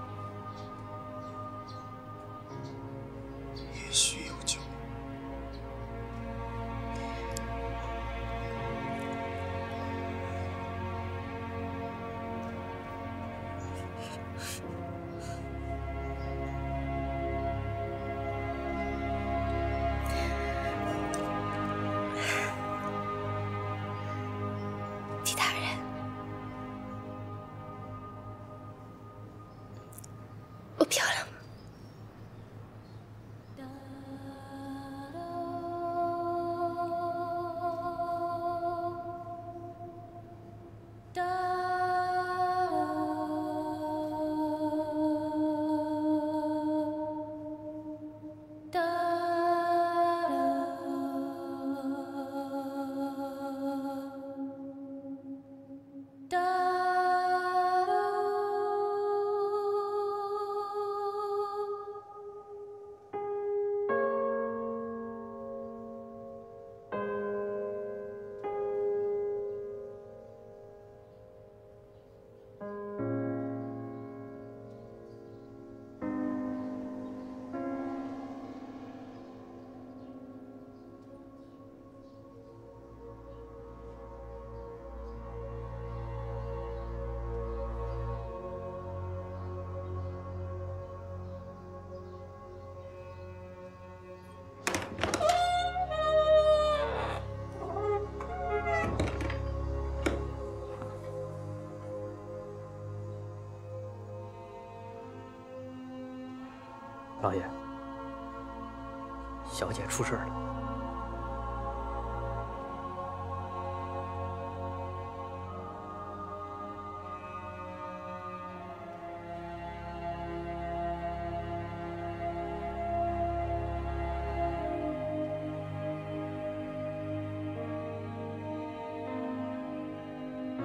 小姐出事了。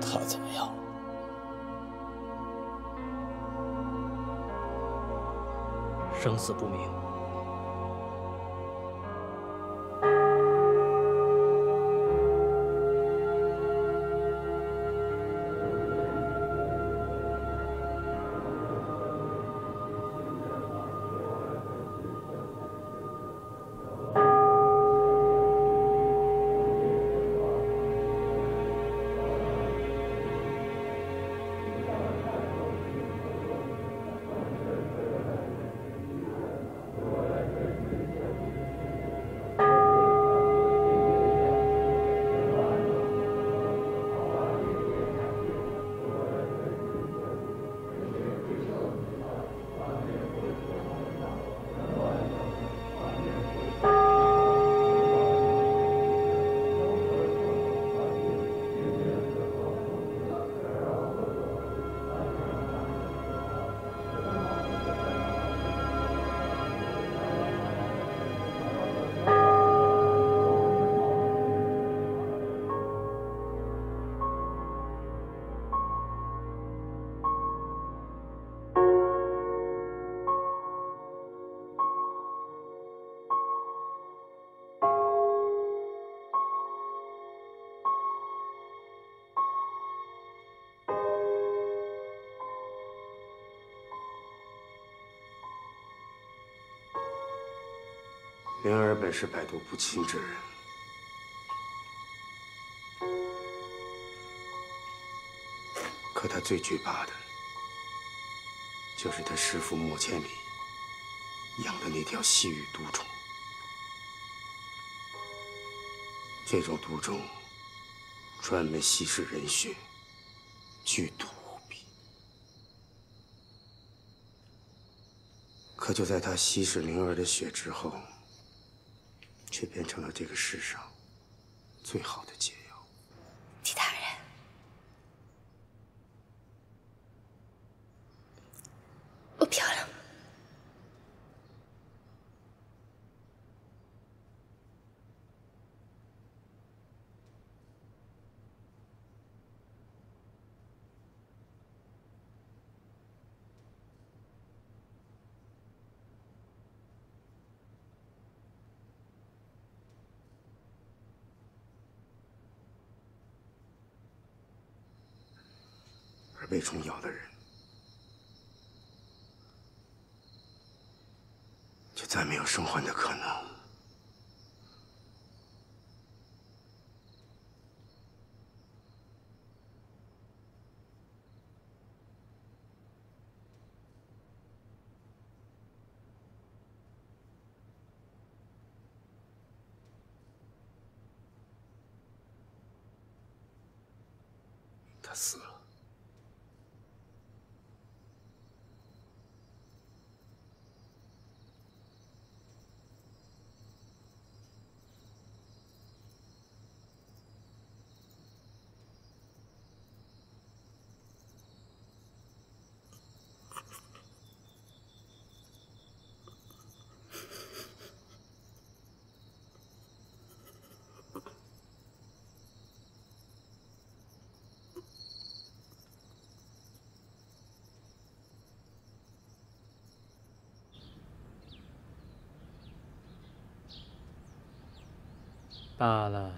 他怎么样？生死不明。灵儿本是百毒不侵之人，可他最惧怕的，就是他师父莫千里养的那条西域毒虫。这种毒虫专门吸食人血，剧毒无比。可就在他吸食灵儿的血之后，却变成了这个世上最好被虫咬的人。就再没有生还的可能。罢了，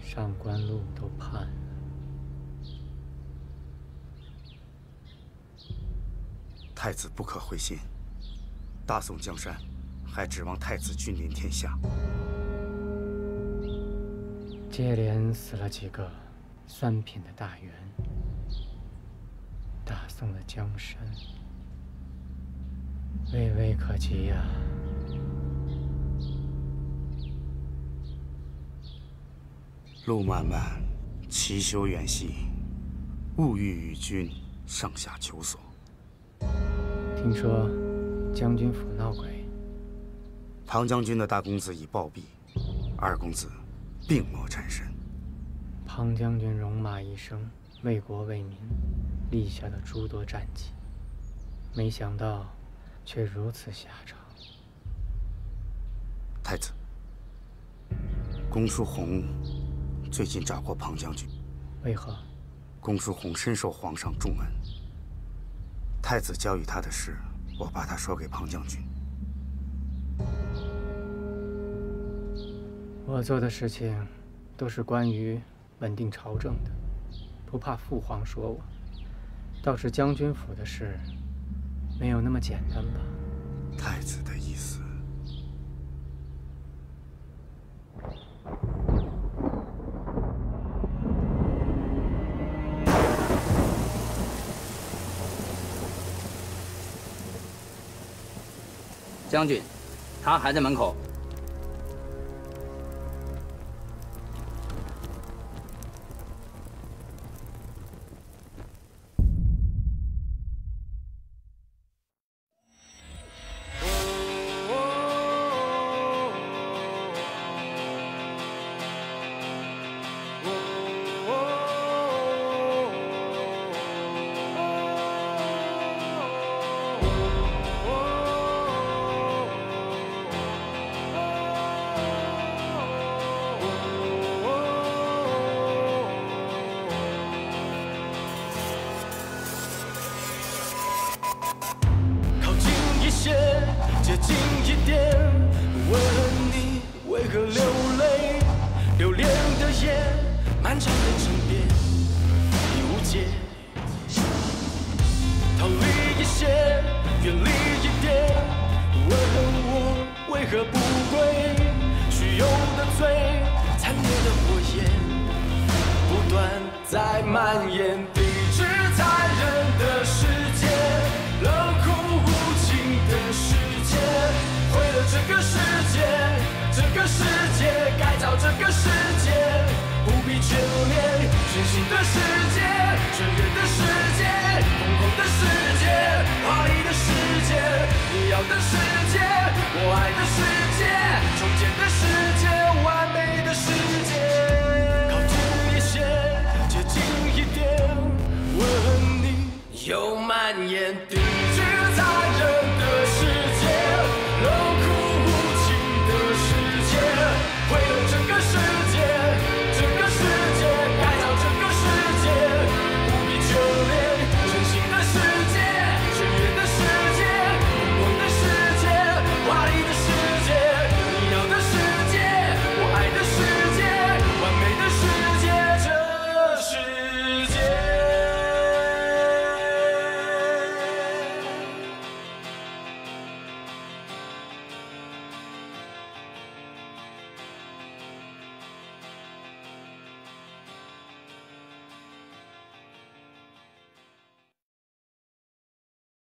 上官路都判了。太子不可灰心，大宋江山还指望太子君临天下。接连死了几个三品的大员，大宋的江山微微可及呀、路漫漫，其修远兮，勿欲与君上下求索。听说将军府闹鬼，庞将军的大公子已暴毙，二公子病魔缠身。庞将军戎马一生，为国为民，立下了诸多战绩，没想到却如此下场。太子，公叔弘最近找过庞将军。为何？公叔弘深受皇上重恩，太子交与他的事，我把他说给庞将军。我做的事情都是关于稳定朝政的，不怕父皇说我。倒是将军府的事，没有那么简单吧？太子的意思，将军，他还在门口。